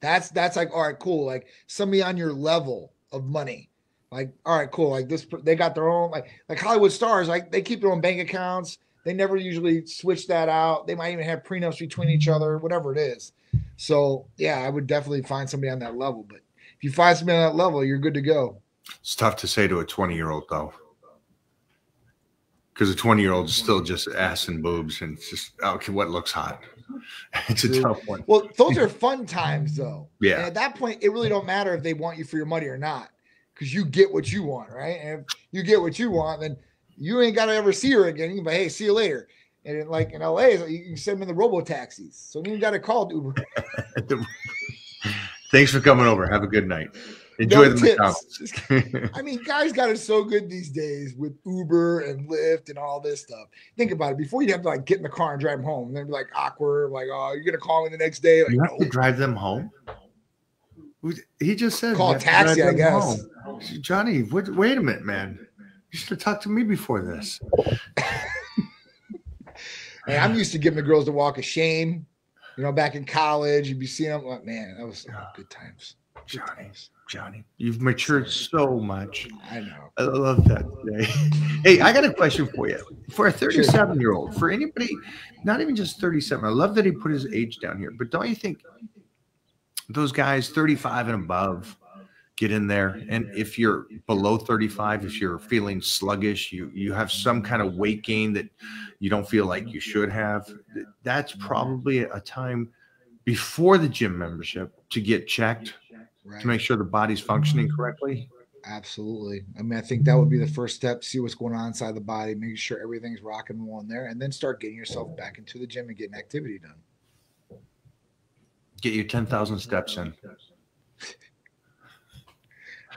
That's that's like, all right, cool. Like somebody on your level of money, like, all right, cool. Like this, they got their own like like Hollywood stars, like they keep their own bank accounts. They never usually switch that out. They might even have prenups between each other, whatever it is. So yeah, I would definitely find somebody on that level. But if you find somebody on that level, you're good to go. It's tough to say to a 20 year old though. Because a 20 year old is still just ass and boobs and it's just okay, what looks hot. It's a tough one. Well, those are fun times though. Yeah. And at that point, it really don't matter if they want you for your money or not, because you get what you want, right? And if you get what you want, then you ain't got to ever see her again. You can be, hey, see you later. And in, like in LA, you can send them in the robo taxis, so you got to call Uber. Thanks for coming over. Have a good night. Enjoy no the tips. McDonald's. I mean, guys got it so good these days with Uber and Lyft and all this stuff. Think about it. Before you have to like get in the car and drive them home, and then be like awkward, like, oh, you're gonna call me the next day. Like, you have no. to drive them home. He just said Call a have to drive taxi, I guess. home. Johnny, what, wait a minute, man. You should have talked to me before this. Hey, I'm used to giving the girls the walk of shame. You know, back in college, you'd be seeing them. Like, man, that was oh, good times. Good Johnny. times. Johnny, you've matured so much. I know. I love that today. Hey, I got a question for you. For a 37 year old, for anybody, not even just 37, I love that he put his age down here, but don't you think those guys 35 and above get in there? And if you're below 35, if you're feeling sluggish, you, you have some kind of weight gain that you don't feel like you should have, that's probably a time before the gym membership to get checked Right. to make sure the body's functioning correctly. Absolutely. I mean, I think that would be the first step. See what's going on inside the body, make sure everything's rocking and rolling there, and then start getting yourself back into the gym and getting activity done. Get your 10,000 steps in.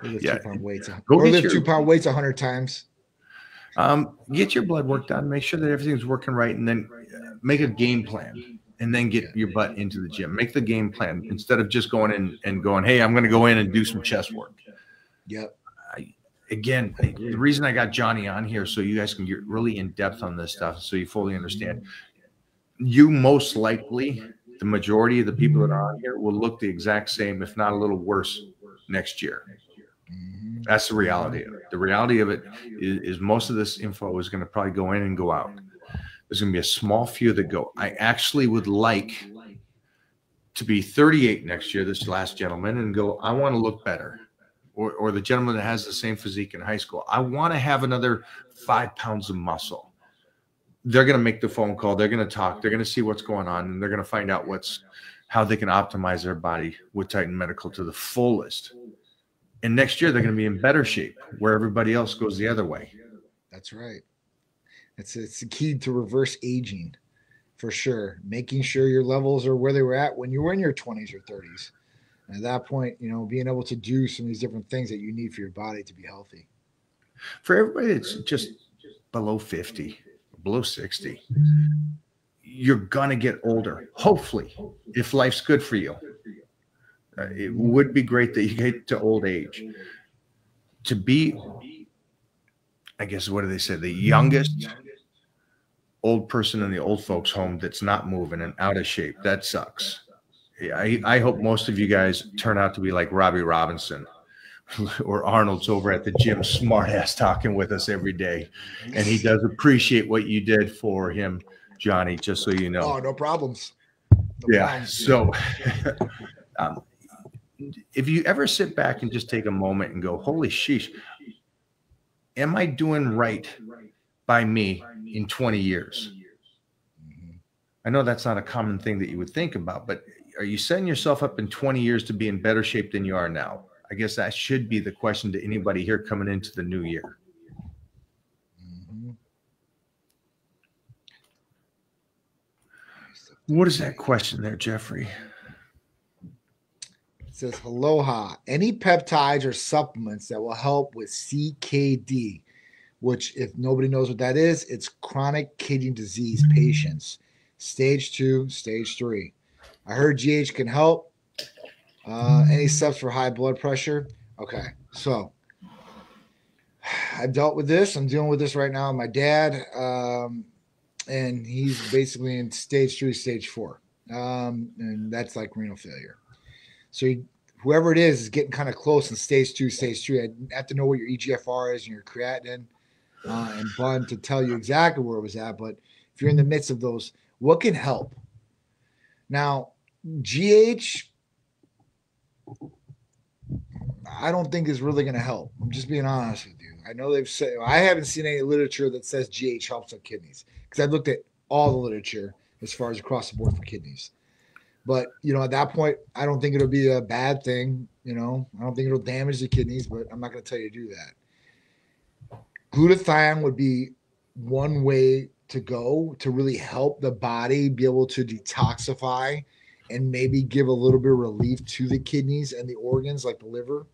Lift Yeah. two pound weights. Go or get lift your- two pound weights a hundred times. Um, get your blood work done. Make sure that everything's working right, and then uh, make a game plan, and then get your butt into the gym. Make the game plan instead of just going in and going, "Hey, I'm going to go in and do some chest work." Yep. Again, the reason I got Johnny on here so you guys can get really in depth on this stuff, so you fully understand. You most likely, the majority of the people that are on here will look the exact same, if not a little worse, next year. Mhm. That's the reality of it. The reality of it is, is most of this info is going to probably go in and go out. There's going to be a small few that go. I actually would like to be 38 next year, this last gentleman, and go, I want to look better. Or, or the gentleman that has the same physique in high school. I want to have another five pounds of muscle. They're going to make the phone call. They're going to talk. They're going to see what's going on, and they're going to find out what's how they can optimize their body with Titan Medical to the fullest. And next year they're going to be in better shape, where everybody else goes the other way. That's right. It's it's the key to reverse aging, for sure. Making sure your levels are where they were at when you were in your twenties or thirties. And at that point, you know, being able to do some of these different things that you need for your body to be healthy. For everybody that's just below 50, below 60, you're to get older. Hopefully, if life's good for you. Uh, it would be great that you get to old age. To be, I guess, what do they say? The youngest old person in the old folks' home that's not moving and out of shape. That sucks. Yeah, I, I hope most of you guys turn out to be like Robbie Robinson or Arnold's over at the gym, smart ass talking with us every day. And he does appreciate what you did for him, Johnny, just so you know. Oh, no problems. No Yeah. problems. So, um, if you ever sit back and just take a moment and go, "Holy sheesh, am I doing right by me in 20 years?" Mhm. I know that's not a common thing that you would think about, but are you setting yourself up in 20 years to be in better shape than you are now? I guess that should be the question to anybody here coming into the new year. Mhm. What is that question there, Jeffrey? Says, Aloha. Any peptides or supplements that will help with CKD, which, if nobody knows what that is, it's chronic kidney disease patients, stage two, stage three. I heard GH can help. Uh, any subs for high blood pressure? Okay, so I've dealt with this. I'm dealing with this right now. My dad, um, and he's basically in stage three, stage four, um, and that's like renal failure. So he, whoever it is is getting kind of close in stage two, stage three. I have to know what your EGFR is and your creatinine uh, and bun to tell you exactly where it was at. But if you're in the midst of those, what can help? Now, GH, I don't think is really going to help. I'm just being honest with you. I know they've said I haven't seen any literature that says GH helps on kidneys because I've looked at all the literature as far as across the board for kidneys. But you know, at that point, I don't think it'll be a bad thing. You know, I don't think it'll damage the kidneys, but I'm not going to tell you to do that. Glutathione would be one way to go to really help the body be able to detoxify and maybe give a little bit of relief to the kidneys and the organs like the liver.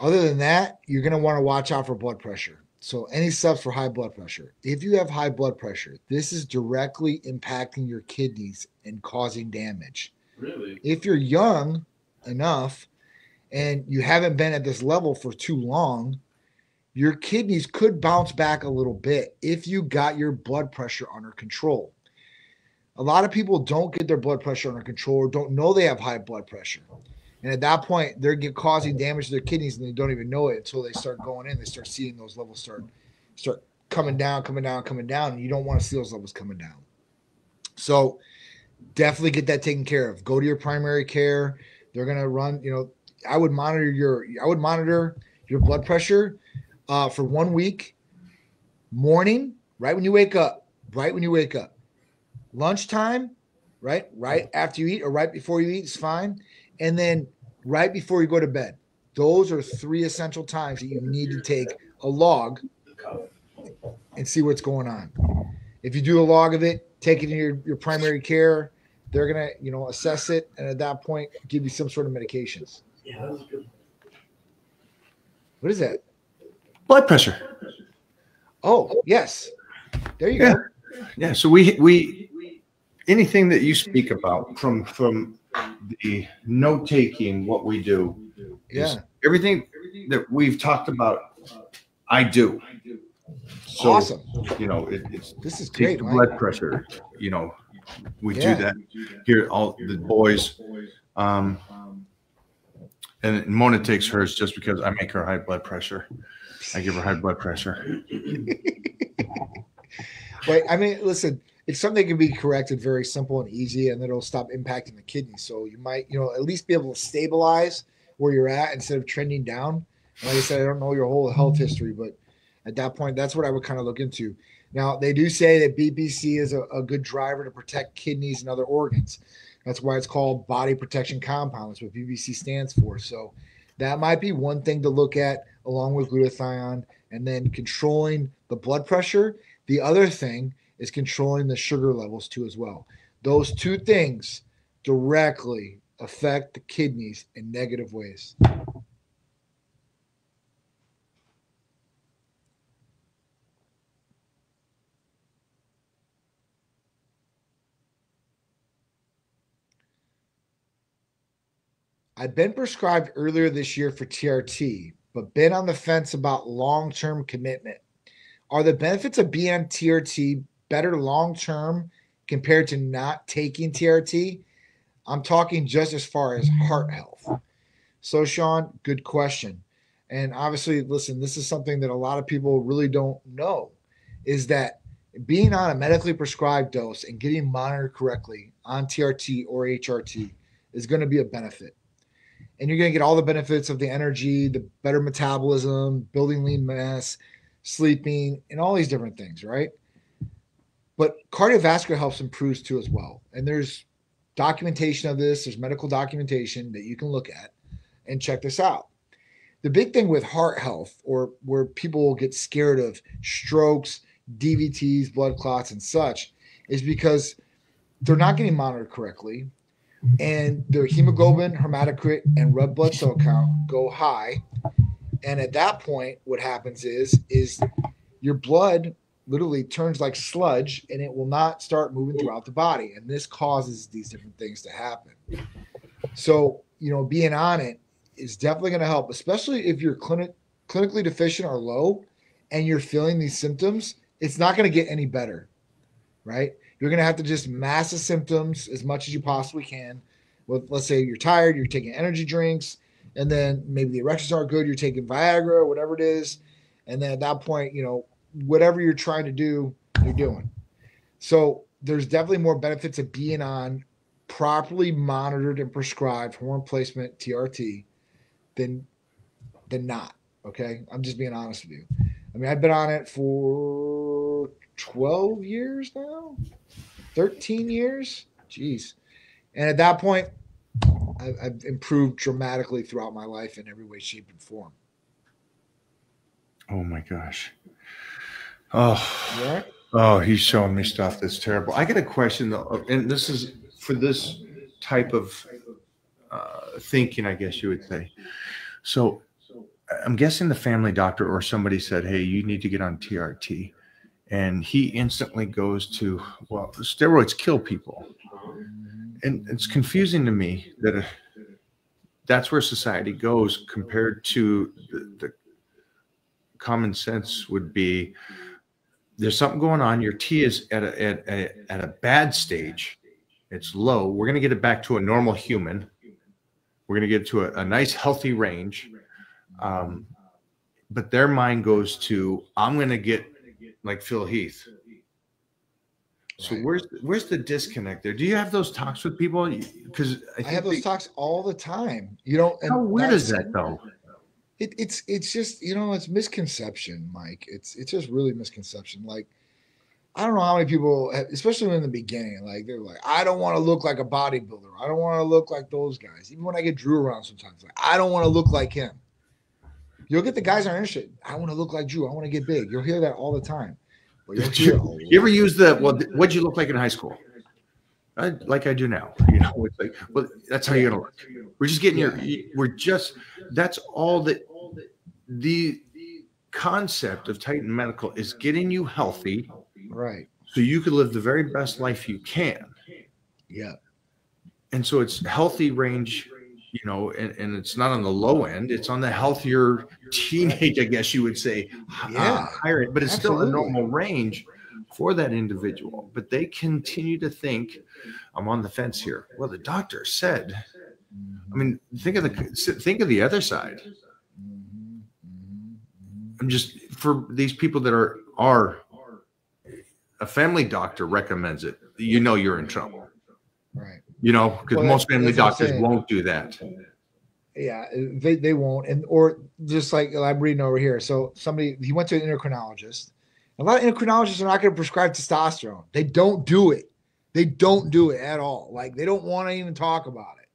Other than that, you're going to want to watch out for blood pressure. So, any subs for high blood pressure. If you have high blood pressure, this is directly impacting your kidneys and causing damage. Really? If you're young enough and you haven't been at this level for too long, your kidneys could bounce back a little bit if you got your blood pressure under control. A lot of people don't get their blood pressure under control or don't know they have high blood pressure. And at that point, they're causing damage to their kidneys and they don't even know it until they start going in. They start seeing those levels start start coming down, coming down, coming down. And you don't want to see those levels coming down. So definitely get that taken care of. Go to your primary care. They're gonna run, you know, I would monitor your I would monitor your blood pressure uh, for one week, morning, right when you wake up, right when you wake up, lunchtime, right, right after you eat or right before you eat is fine, and then right before you go to bed. Those are three essential times that you need to take a log and see what's going on. If you do a log of it, take it to your, your primary care. They're gonna, you know, assess it and at that point give you some sort of medications. Yeah, that was good. What is that? Blood pressure. Oh, yes. There you Yeah. go. Yeah. So we we anything that you speak about from from the note taking, what we do, Yeah. everything that we've talked about, I do. So, awesome. You know, it, it's This is great. the blood pressure. You know, we Yeah. do that here. All the boys. Um, and Mona takes hers just because I make her high blood pressure. I give her high blood pressure. But I mean, listen, it's something that can be corrected very simple and easy, and it'll stop impacting the kidney. So you might, you know, at least be able to stabilize where you're at instead of trending down. And like I said, I don't know your whole health history, but at that point, that's what I would kind of look into. Now, they do say that BPC is a, a good driver to protect kidneys and other organs. That's why it's called body protection compound. That's what BPC stands for. So that might be one thing to look at along with glutathione and then controlling the blood pressure. The other thing is controlling the sugar levels too, as well. Those two things directly affect the kidneys in negative ways. I've been prescribed earlier this year for TRT, but been on the fence about long term commitment. Are the benefits of being on TRT better long term compared to not taking TRT? I'm talking just as far as mm-hmm. heart health. So, Sean, good question. And obviously, listen, this is something that a lot of people really don't know is that being on a medically prescribed dose and getting monitored correctly on TRT or HRT is going to be a benefit and you're going to get all the benefits of the energy, the better metabolism, building lean mass, sleeping, and all these different things, right? But cardiovascular helps improves too as well. And there's documentation of this, there's medical documentation that you can look at and check this out. The big thing with heart health or where people get scared of strokes, DVTs, blood clots and such is because they're not getting monitored correctly and their hemoglobin, hematocrit, and red blood cell count go high. And at that point, what happens is is your blood literally turns like sludge and it will not start moving throughout the body. And this causes these different things to happen. So, you know, being on it is definitely going to help, especially if you're clinic clinically deficient or low and you're feeling these symptoms, it's not going to get any better. Right? You're going to have to just mask the symptoms as much as you possibly can. With let's say you're tired, you're taking energy drinks, and then maybe the erections aren't good, you're taking Viagra, whatever it is, and then at that point, you know, whatever you're trying to do, you're doing. So there's definitely more benefits of being on properly monitored and prescribed hormone replacement TRT than than not. Okay, I'm just being honest with you. I mean, I've been on it for 12 years now. 13 years. Jeez. And at that point, I've improved dramatically throughout my life in every way, shape, and form. Oh my gosh. Oh, oh, he's showing me stuff that's terrible. I got a question though, and this is for this type of uh, thinking, I guess you would say. So I'm guessing the family doctor or somebody said, "Hey, you need to get on TRT," and he instantly goes to, "Well, steroids kill people," and it's confusing to me that uh, that's where society goes compared to the, the common sense would be there's something going on. Your T is at a, at a, at a bad stage. It's low. We're going to get it back to a normal human. We're going to get to a, a nice, healthy range. Um, but their mind goes to, I'm going to get like Phil Heath. So where's where's the disconnect there? Do you have those talks with people? Because I, I have those they- talks all the time. You know, and how weird is that though? It, it's it's just you know it's misconception, Mike. It's it's just really misconception. Like I don't know how many people, especially in the beginning, like they're like, I don't want to look like a bodybuilder. I don't want to look like those guys. Even when I get Drew around, sometimes like I don't want to look like him. You'll get the guys that are interested. I want to look like Drew. I want to get big. You'll hear that all the time. But you'll hear you, you ever use the well? What'd you look like in high school? I, like I do now. You know, it's like, well, that's how you're gonna look. We're just getting your. We're just. That's all that. The concept of Titan Medical is getting you healthy right? so you can live the very best life you can. Yeah, And so it's healthy range, you know, and, and it's not on the low end. It's on the healthier teenage, I guess you would say, uh, Yeah, higher, but it's still a normal range for that individual. But they continue to think, I'm on the fence here. Well, the doctor said, I mean, think of the think of the other side. I'm just for these people that are are a family doctor recommends it. You know you're in trouble. right. You know because Well, most family that's what I'm doctors won't do that. Yeah, they, they won't. And or just like I'm reading over here. So somebody he went to an endocrinologist. A lot of endocrinologists are not going to prescribe testosterone. They don't do it. They don't do it at all. Like they don't want to even talk about it.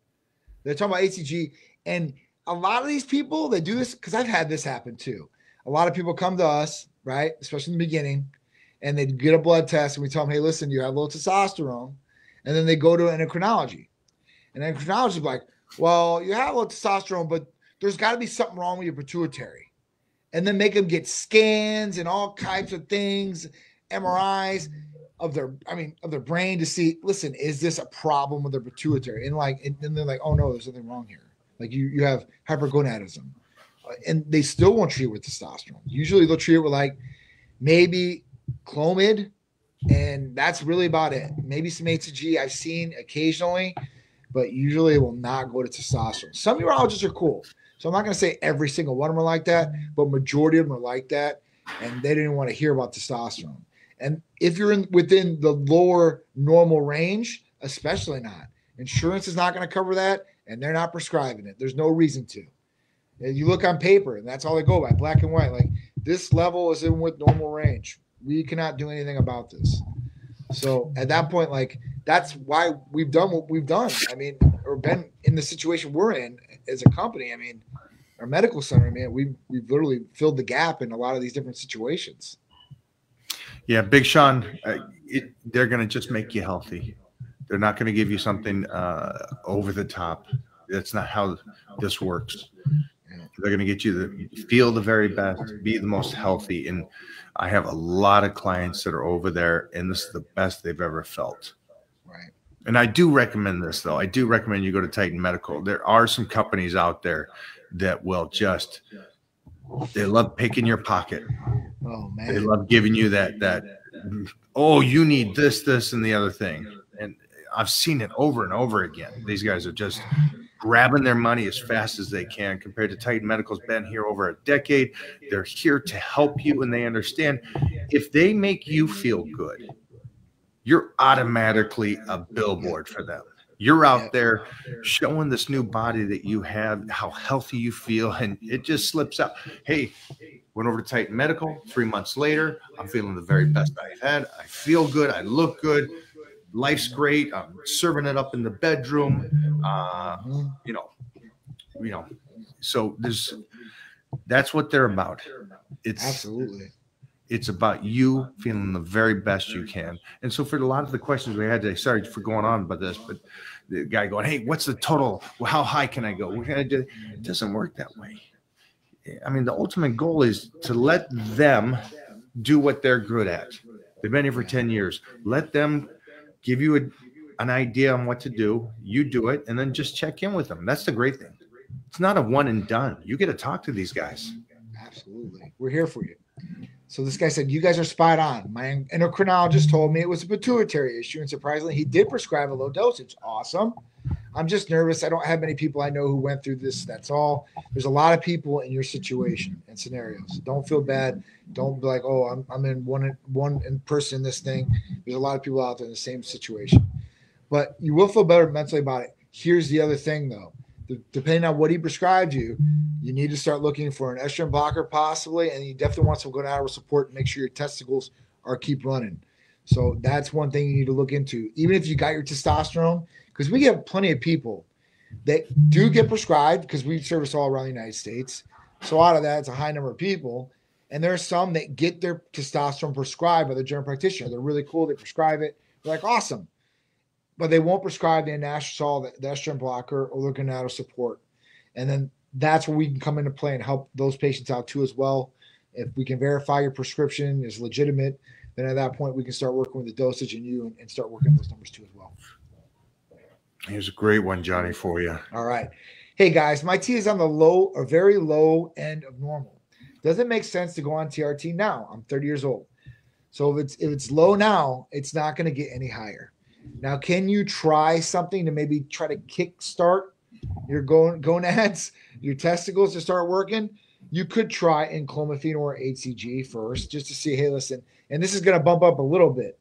They're talking about HCG. And a lot of these people that do this, because I've had this happen too. A lot of people come to us, right? Especially in the beginning, and they get a blood test and we tell them, hey, listen, you have low testosterone. And then they go to endocrinology. And endocrinology is like, well, you have low testosterone, but there's got to be something wrong with your pituitary. And then make them get scans and all kinds of things, MRIs of their, I mean, of their brain to see, listen, is this a problem with their pituitary? And like, and then they're like, oh no, there's nothing wrong here. Like you, you have hypergonadism, and they still won't treat it with testosterone. Usually they'll treat it with like maybe Clomid, and that's really about it. Maybe some HCG I've seen occasionally, but usually it will not go to testosterone. Some urologists are cool. So I'm not going to say every single one of them are like that, but majority of them are like that, and they didn't want to hear about testosterone. And if you're in within the lower normal range, especially not, insurance is not going to cover that, and they're not prescribing it. There's no reason to. And you look on paper, and that's all they go by, black and white. Like this level is in with normal range. We cannot do anything about this. So at that point, like that's why we've done what we've done. I mean, or been in the situation we're in as a company. I mean, our medical center, man, we we've literally filled the gap in a lot of these different situations. Yeah, Big Sean, uh, it, they're going to just make you healthy. They're not going to give you something uh, over the top. That's not how this works. They're going to get you to feel the very best, be the most healthy. And I have a lot of clients that are over there, and this is the best they've ever felt. Right. And I do recommend this, though. I do recommend you go to Titan Medical. There are some companies out there that will just, they love picking your pocket Oh man. they love giving you that that oh you need this this and the other thing and i've seen it over and over again these guys are just grabbing their money as fast as they can compared to titan medical's been here over a decade they're here to help you and they understand if they make you feel good you're automatically a billboard for them you're out there showing this new body that you have how healthy you feel and it just slips out hey Went over to Titan Medical. Three months later, I'm feeling the very best I've had. I feel good. I look good. Life's great. I'm serving it up in the bedroom. Uh, you know, you know. So there's that's what they're about. It's Absolutely. it's about you feeling the very best you can. And so for a lot of the questions we had today, sorry for going on about this, but the guy going, "Hey, what's the total? Well, how high can I go? What can I do?" It doesn't work that way. I mean, the ultimate goal is to let them do what they're good at. They've been here for 10 years. Let them give you a, an idea on what to do. You do it, and then just check in with them. That's the great thing. It's not a one and done. You get to talk to these guys. Absolutely. We're here for you. So this guy said, You guys are spot on. My endocrinologist told me it was a pituitary issue, and surprisingly, he did prescribe a low dosage. Awesome. I'm just nervous. I don't have many people I know who went through this. That's all. There's a lot of people in your situation and scenarios. Don't feel bad. Don't be like, oh, I'm, I'm in one one in person in this thing. There's a lot of people out there in the same situation. But you will feel better mentally about it. Here's the other thing though. depending on what he prescribed you, you need to start looking for an estrogen blocker possibly, and you definitely want some gonadal support. And make sure your testicles are keep running. So that's one thing you need to look into. Even if you got your testosterone, because we have plenty of people that do get prescribed because we service all around the United States. So out of that, it's a high number of people. And there are some that get their testosterone prescribed by the general practitioner. They're really cool. They prescribe it. They're like, awesome. But they won't prescribe the anastrozole, the, estrogen blocker, or the gonadal support. And then that's where we can come into play and help those patients out too as well. If we can verify your prescription is legitimate, then at that point we can start working with the dosage and you and, and start working those numbers too as well. Here's a great one, Johnny, for you. All right. Hey guys, my T is on the low or very low end of normal. Does it make sense to go on TRT now? I'm 30 years old. So if it's if it's low now, it's not going to get any higher. Now, can you try something to maybe try to kickstart your gonads, your testicles to start working? You could try enclomiphene or HCG first, just to see. Hey, listen, and this is going to bump up a little bit,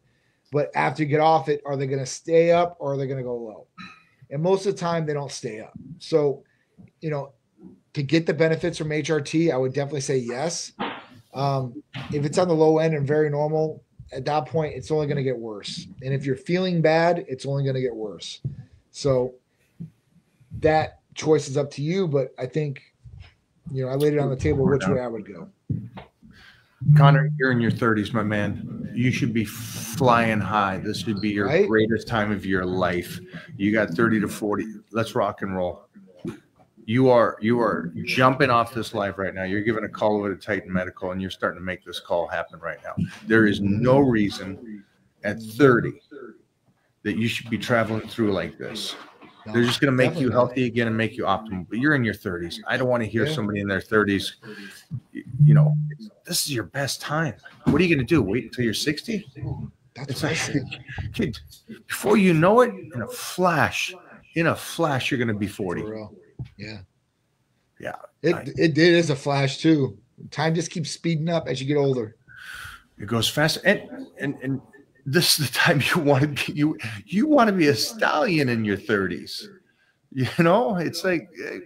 but after you get off it, are they going to stay up or are they going to go low? And most of the time, they don't stay up. So, you know, to get the benefits from HRT, I would definitely say yes. Um, if it's on the low end and very normal, at that point, it's only going to get worse. And if you're feeling bad, it's only going to get worse. So that choice is up to you. But I think, you know, I laid it on the table which way I would go. Connor, you're in your 30s, my man. You should be flying high. This should be your right? greatest time of your life. You got 30 to 40. Let's rock and roll. You are you are jumping off this life right now. You're giving a call over to Titan Medical, and you're starting to make this call happen right now. There is no reason at 30 that you should be traveling through like this. They're just going to make you healthy again and make you optimal. But you're in your 30s. I don't want to hear somebody in their 30s. You know, this is your best time. What are you going to do? Wait until you're 60? That's like, kid, before you know it, in a flash, in a flash, you're going to be 40. Yeah. Yeah. It, I, it, it is a flash too. Time just keeps speeding up as you get older. It goes fast. And, and, and, this is the time you want to be you you want to be a stallion in your 30s you know it's like eh,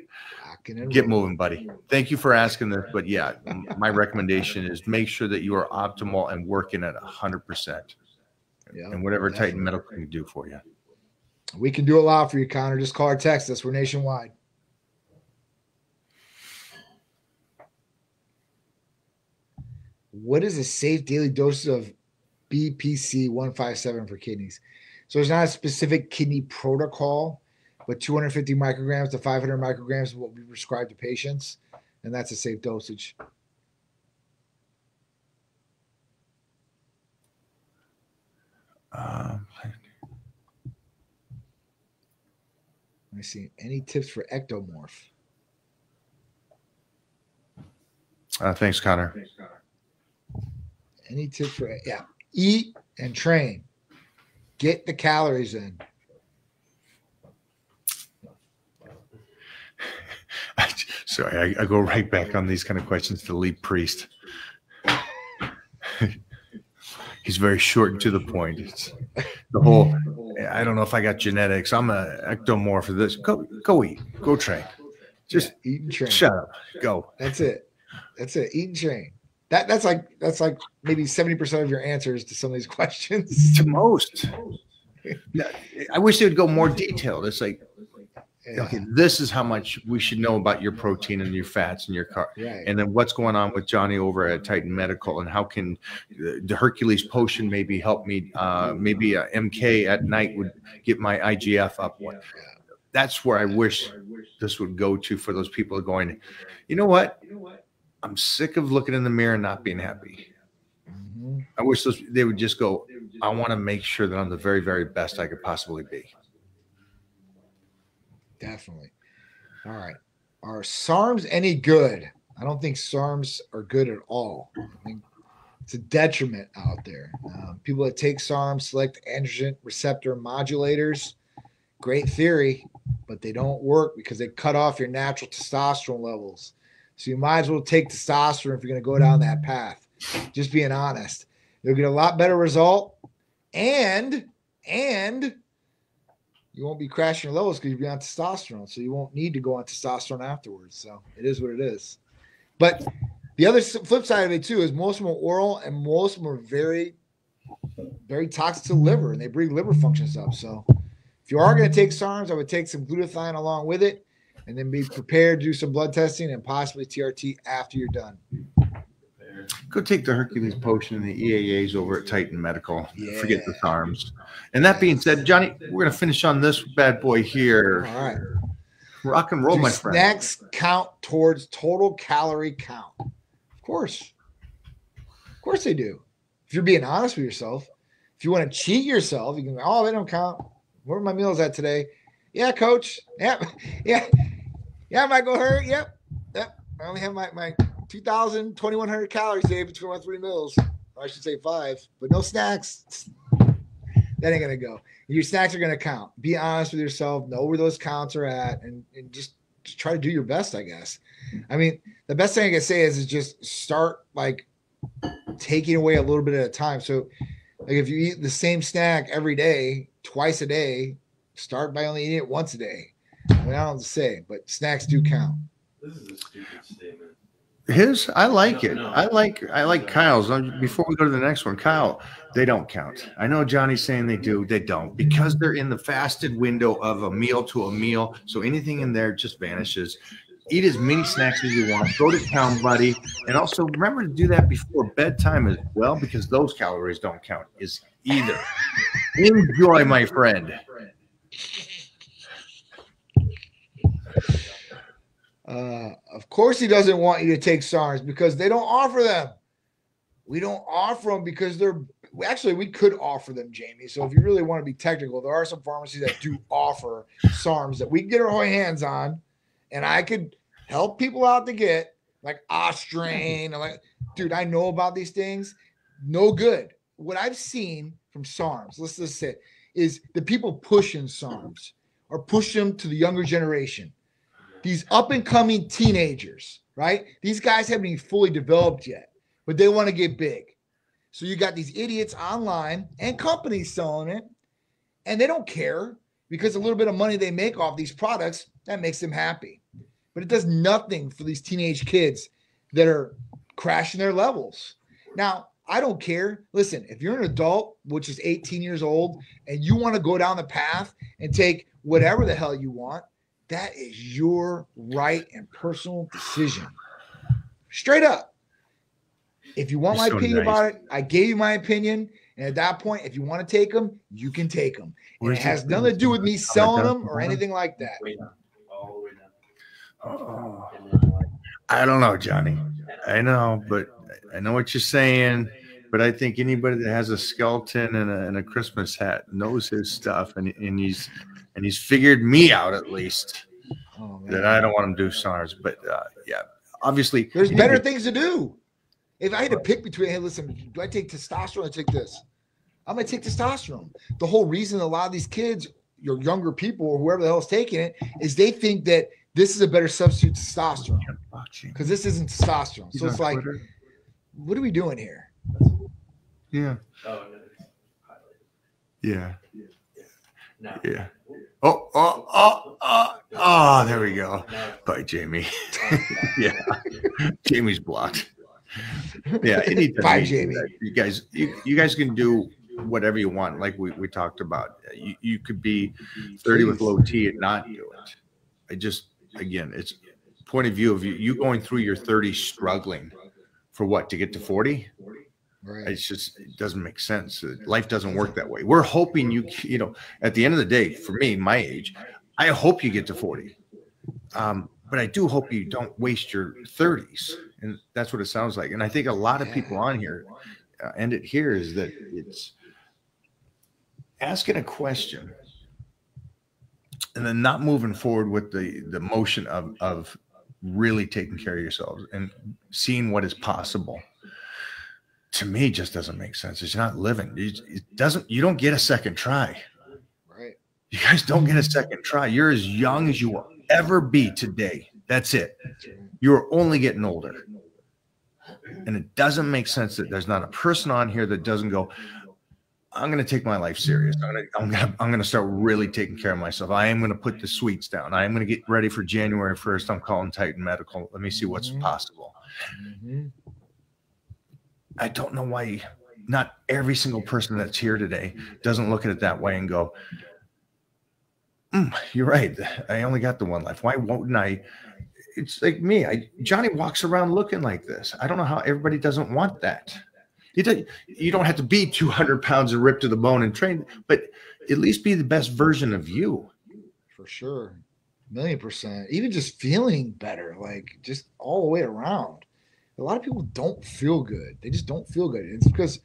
get moving buddy. Thank you for asking this but yeah my recommendation is make sure that you are optimal and working at 100% yeah, and whatever titan medical can do for you. We can do a lot for you connor. Just call or text us. We're nationwide. What is a safe daily dose of BPC 157 for kidneys. So there's not a specific kidney protocol, but 250 micrograms to 500 micrograms is what we prescribe to patients, and that's a safe dosage. Um, me see. Any tips for ectomorph? Uh, thanks, Connor. Thanks, Connor. Any tips for yeah? Eat and train. Get the calories in. Sorry, I, I, go right back on these kind of questions to Lee Priest. He's very short and to the point. It's the whole. I don't know if I got genetics. I'm a ectomorph for this. Go, go eat. Go train. Just yeah, eat and train. Shut up. Go. That's it. That's it. Eat and train. That that's like that's like maybe seventy percent of your answers to some of these questions. To most. I wish they would go more detailed. It's like Yeah. okay, this is how much we should know about your protein and your fats and your car. Right. And then what's going on with Johnny over at Titan Medical, and how can the the Hercules potion maybe help me? Uh, maybe a MK at night would get my IGF up. One. That's where I wish this would go to for those people going. You know what? I'm sick of looking in the mirror and not being happy. Mhm. I wish those, they would just go. I want to make sure that I'm the very, very best I could possibly be. Definitely. All right. Are SARMs any good? I don't think SARMs are good at all. I think it's a detriment out there. Um, people that take SARMs select androgen receptor modulators. Great theory, but they don't work because they cut off your natural testosterone levels. So you might as well take testosterone if you're going to go down that path. Just being honest, you'll get a lot better result, and and you won't be crashing your levels because you'll be on testosterone. So you won't need to go on testosterone afterwards. So it is what it is. But the other flip side of it too is most of them are oral and most of them are very, very toxic to liver and they bring liver functions up. So if you are going to take SARMs, I would take some glutathione along with it and then be prepared to do some blood testing and possibly TRT after you're done. Go take the Hercules potion and the EAAs over at Titan Medical. Forget the Yeah. SARMs. And that being said, Johnny, we're going to finish on this bad boy here. right. Rock and roll, Do my friend. snacks count towards total calorie count? Of course. Of course they do. If you're being honest with yourself, if you want to cheat yourself, you can go, oh, they don't count. Where are my meals at today? Yeah, coach. Yep. Yeah. Yeah, go hurt. Yep. Yep. I only have my, my 2,000, 2,100 calories day between my three meals. I should say five, but no snacks. That ain't going to go. Your snacks are going to count. Be honest with yourself. Know where those counts are at, and, and just, just try to do your best. I guess. I mean, the best thing I can say is, is just start like taking away a little bit at a time. So, like if you eat the same snack every day, twice a day, start by only eating it once a day. I mean, I don't know to say, but snacks do count. This is a stupid statement. His, I like No, it. no. I like, I like Kyle's. Before we go to the next one, Kyle, they don't count. I know Johnny's saying they do. They don't because they're in the fasted window of a meal to a meal. So anything in there just vanishes. Eat as many snacks as you want. Go to town, buddy. And also remember to do that before bedtime as well, because those calories don't count is either. Enjoy, my friend. Uh, of course, he doesn't want you to take SARMs because they don't offer them. We don't offer them because they're actually we could offer them, Jamie. So if you really want to be technical, there are some pharmacies that do offer SARMs that we can get our hands on, and I could help people out to get like Ostarine. and Like, dude, I know about these things. No good. What I've seen from SARMs, let's just say, is the people pushing SARMs or push them to the younger generation these up and coming teenagers, right? These guys haven't even fully developed yet, but they want to get big. So you got these idiots online and companies selling it, and they don't care because a little bit of money they make off these products that makes them happy. But it does nothing for these teenage kids that are crashing their levels. Now, I don't care. Listen, if you're an adult, which is 18 years old, and you want to go down the path and take whatever the hell you want, that is your right and personal decision. Straight up. If you want You're my so opinion nice. about it, I gave you my opinion. And at that point, if you want to take them, you can take them. And it has nothing to do with me selling them or anything like that. Way down. All the way down. Oh, And then, like, I don't know, Johnny. I know, but I know what you're saying. But I think anybody that has a skeleton and a, and a Christmas hat knows his stuff, and, and he's and he's figured me out at least Oh, that I don't want him to do SARS. But uh, yeah, obviously, There's better need things to do. If I had to pick between, hey, listen, do I take testosterone or take this? I'm gonna take testosterone. The whole reason a lot of these kids, your younger people or whoever the hell's taking it, is they think that this is a better substitute to testosterone because this isn't testosterone. He's So it's like, Twitter. what are we doing here? yeah, oh, no, it's highlighted. yeah, Now. yeah. Oh, oh, oh, oh, oh, there we go. Bye, Jamie. yeah, Jamie's blocked. Yeah, anytime Bye, you Jamie. You guys, you, you guys can do whatever you want, like we, we talked about. You, you could be 30 with low T and not do it. I just again, it's point of view of you you going through your 30s struggling for what to get to 40. Right. It's just it doesn't make sense. Life doesn't work that way. We're hoping you you know at the end of the day, for me, my age, I hope you get to 40. Um, but I do hope you don't waste your 30s. And that's what it sounds like. And I think a lot of people on here uh, end it here is that it's asking a question and then not moving forward with the the motion of of really taking care of yourselves and seeing what is possible to me just doesn't make sense it's not living it doesn't you don't get a second try right you guys don't get a second try you're as young as you will ever be today that's it you're only getting older and it doesn't make sense that there's not a person on here that doesn't go I'm going to take my life serious. I'm going to, I'm going to, I'm going to start really taking care of myself. I am going to put the sweets down. I am going to get ready for January 1st. I'm calling Titan Medical. Let me see what's Mhm. possible. Mm-hmm. I don't know why not every single person that's here today doesn't look at it that way and go, "Mm, you're right. I only got the one life. Why won't I? It's like me. I Johnny walks around looking like this. I don't know how everybody doesn't want that. You don't, have to be 200 pounds and ripped to the bone and trained, but at least be the best version of you. For sure. Million percent. Even just feeling better, like just all the way around. A lot of people don't feel good. They just don't feel good. It's because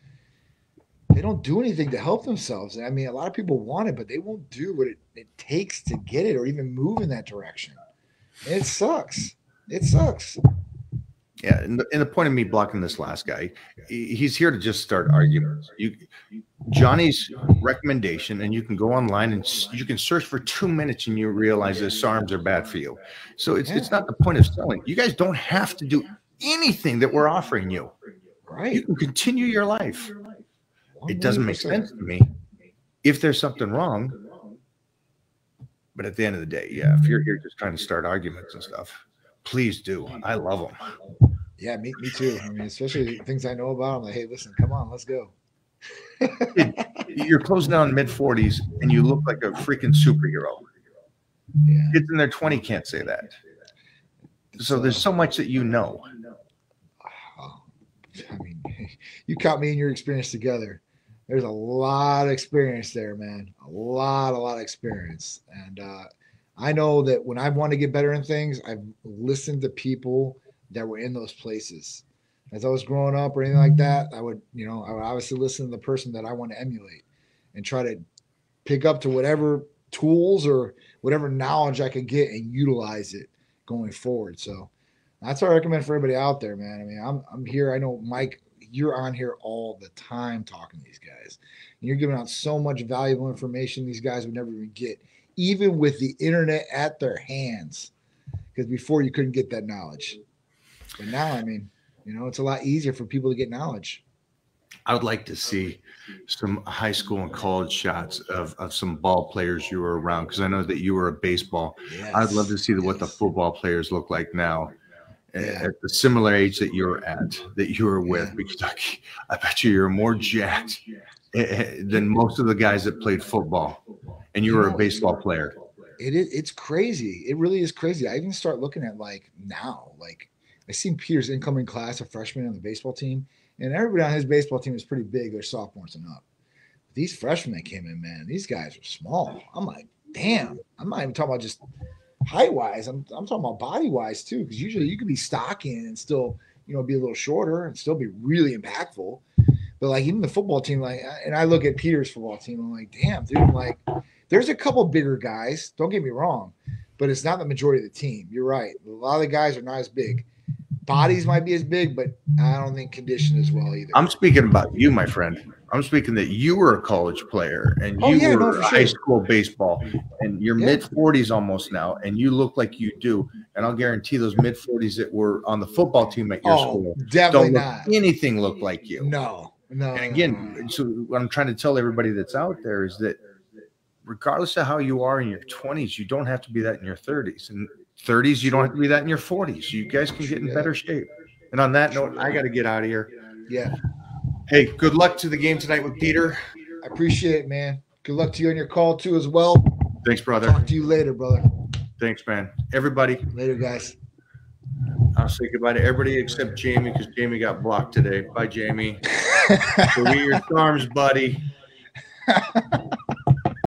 they don't do anything to help themselves. I mean, a lot of people want it, but they won't do what it, it takes to get it or even move in that direction. And it sucks. It sucks. Yeah, and the, and the point of me blocking this last guy, he's here to just start arguments. You, Johnny's recommendation, and you can go online and you can search for two minutes, and you realize that SARMs are bad for you. So it's it's not the point of selling. You guys don't have to do anything that we're offering you. Right. You can continue your life. It doesn't make sense to me if there's something wrong. But at the end of the day, yeah, if you're here just trying to start arguments and stuff, please do. I love them. Yeah, me, me too. I mean, especially things I know about. I'm like, hey, listen, come on, let's go. You're closing down mid 40s and you look like a freaking superhero. Yeah. Kids in their 20 can't say that. So there's so much that you know. I mean, you caught me and your experience together. There's a lot of experience there, man. A lot, a lot of experience. And uh, I know that when I want to get better in things, I've listened to people that were in those places. As I was growing up or anything like that, I would, you know, I would obviously listen to the person that I want to emulate and try to pick up to whatever tools or whatever knowledge I could get and utilize it going forward. So that's what I recommend for everybody out there, man. I mean, I'm I'm here. I know Mike, you're on here all the time talking to these guys. And you're giving out so much valuable information these guys would never even get, even with the internet at their hands. Because before you couldn't get that knowledge. But now, I mean, you know, it's a lot easier for people to get knowledge. I would like to see some high school and college shots of, of some ball players you were around because I know that you were a baseball. I'd love to see the, what the football players look like now Yeah. at the similar age that you're at, that you were with. Yeah. Because I, I bet you you're more jacked eh, eh, than most of the guys that played football, and you You were a baseball player. it is it's crazy. It really is crazy. I even start looking at like now, like I seen Peter's incoming class of freshmen on the baseball team, and everybody on his baseball team is pretty big. They're sophomores and up. These freshmen that came in, man, these guys are small. I'm like, damn. I'm not even talking about just height wise. I'm I'm talking about body wise too, because usually you could be stocking and still, you know, be a little shorter and still be really impactful. But like even the football team, like, and I look at Peter's football team, I'm like, damn, dude, like, there's a couple bigger guys. Don't get me wrong, but it's not the majority of the team. You're right. A lot of the guys are not as big. Bodies mm-hmm. might be as big, but I don't think condition as well either. I'm speaking about you, my friend. I'm speaking that you were a college player and Oh, you yeah, no, were for high school baseball, and you're Yeah. mid 40s almost now, and you look like you do. And I'll guarantee those mid 40s that were on the football team at your oh, school definitely don't look not. anything look like you. No, no. And no, no, again, no. so what I'm trying to tell everybody that's out there is that regardless of how you are in your 20s, you don't have to be that in your 30s. And 30s, you don't have to be that in your 40s. You guys can get in better shape. And on that note, I got to get out of here. yeah, Hey, good luck to the game tonight with Peter. I appreciate it, man. Good luck to you on your call too as well. Thanks, brother. Talk to you later, brother. Thanks, man. Everybody, Later, guys. I'll say goodbye to everybody except Jamie because Jamie got blocked today. Bye, Jamie. Go get your charms, buddy.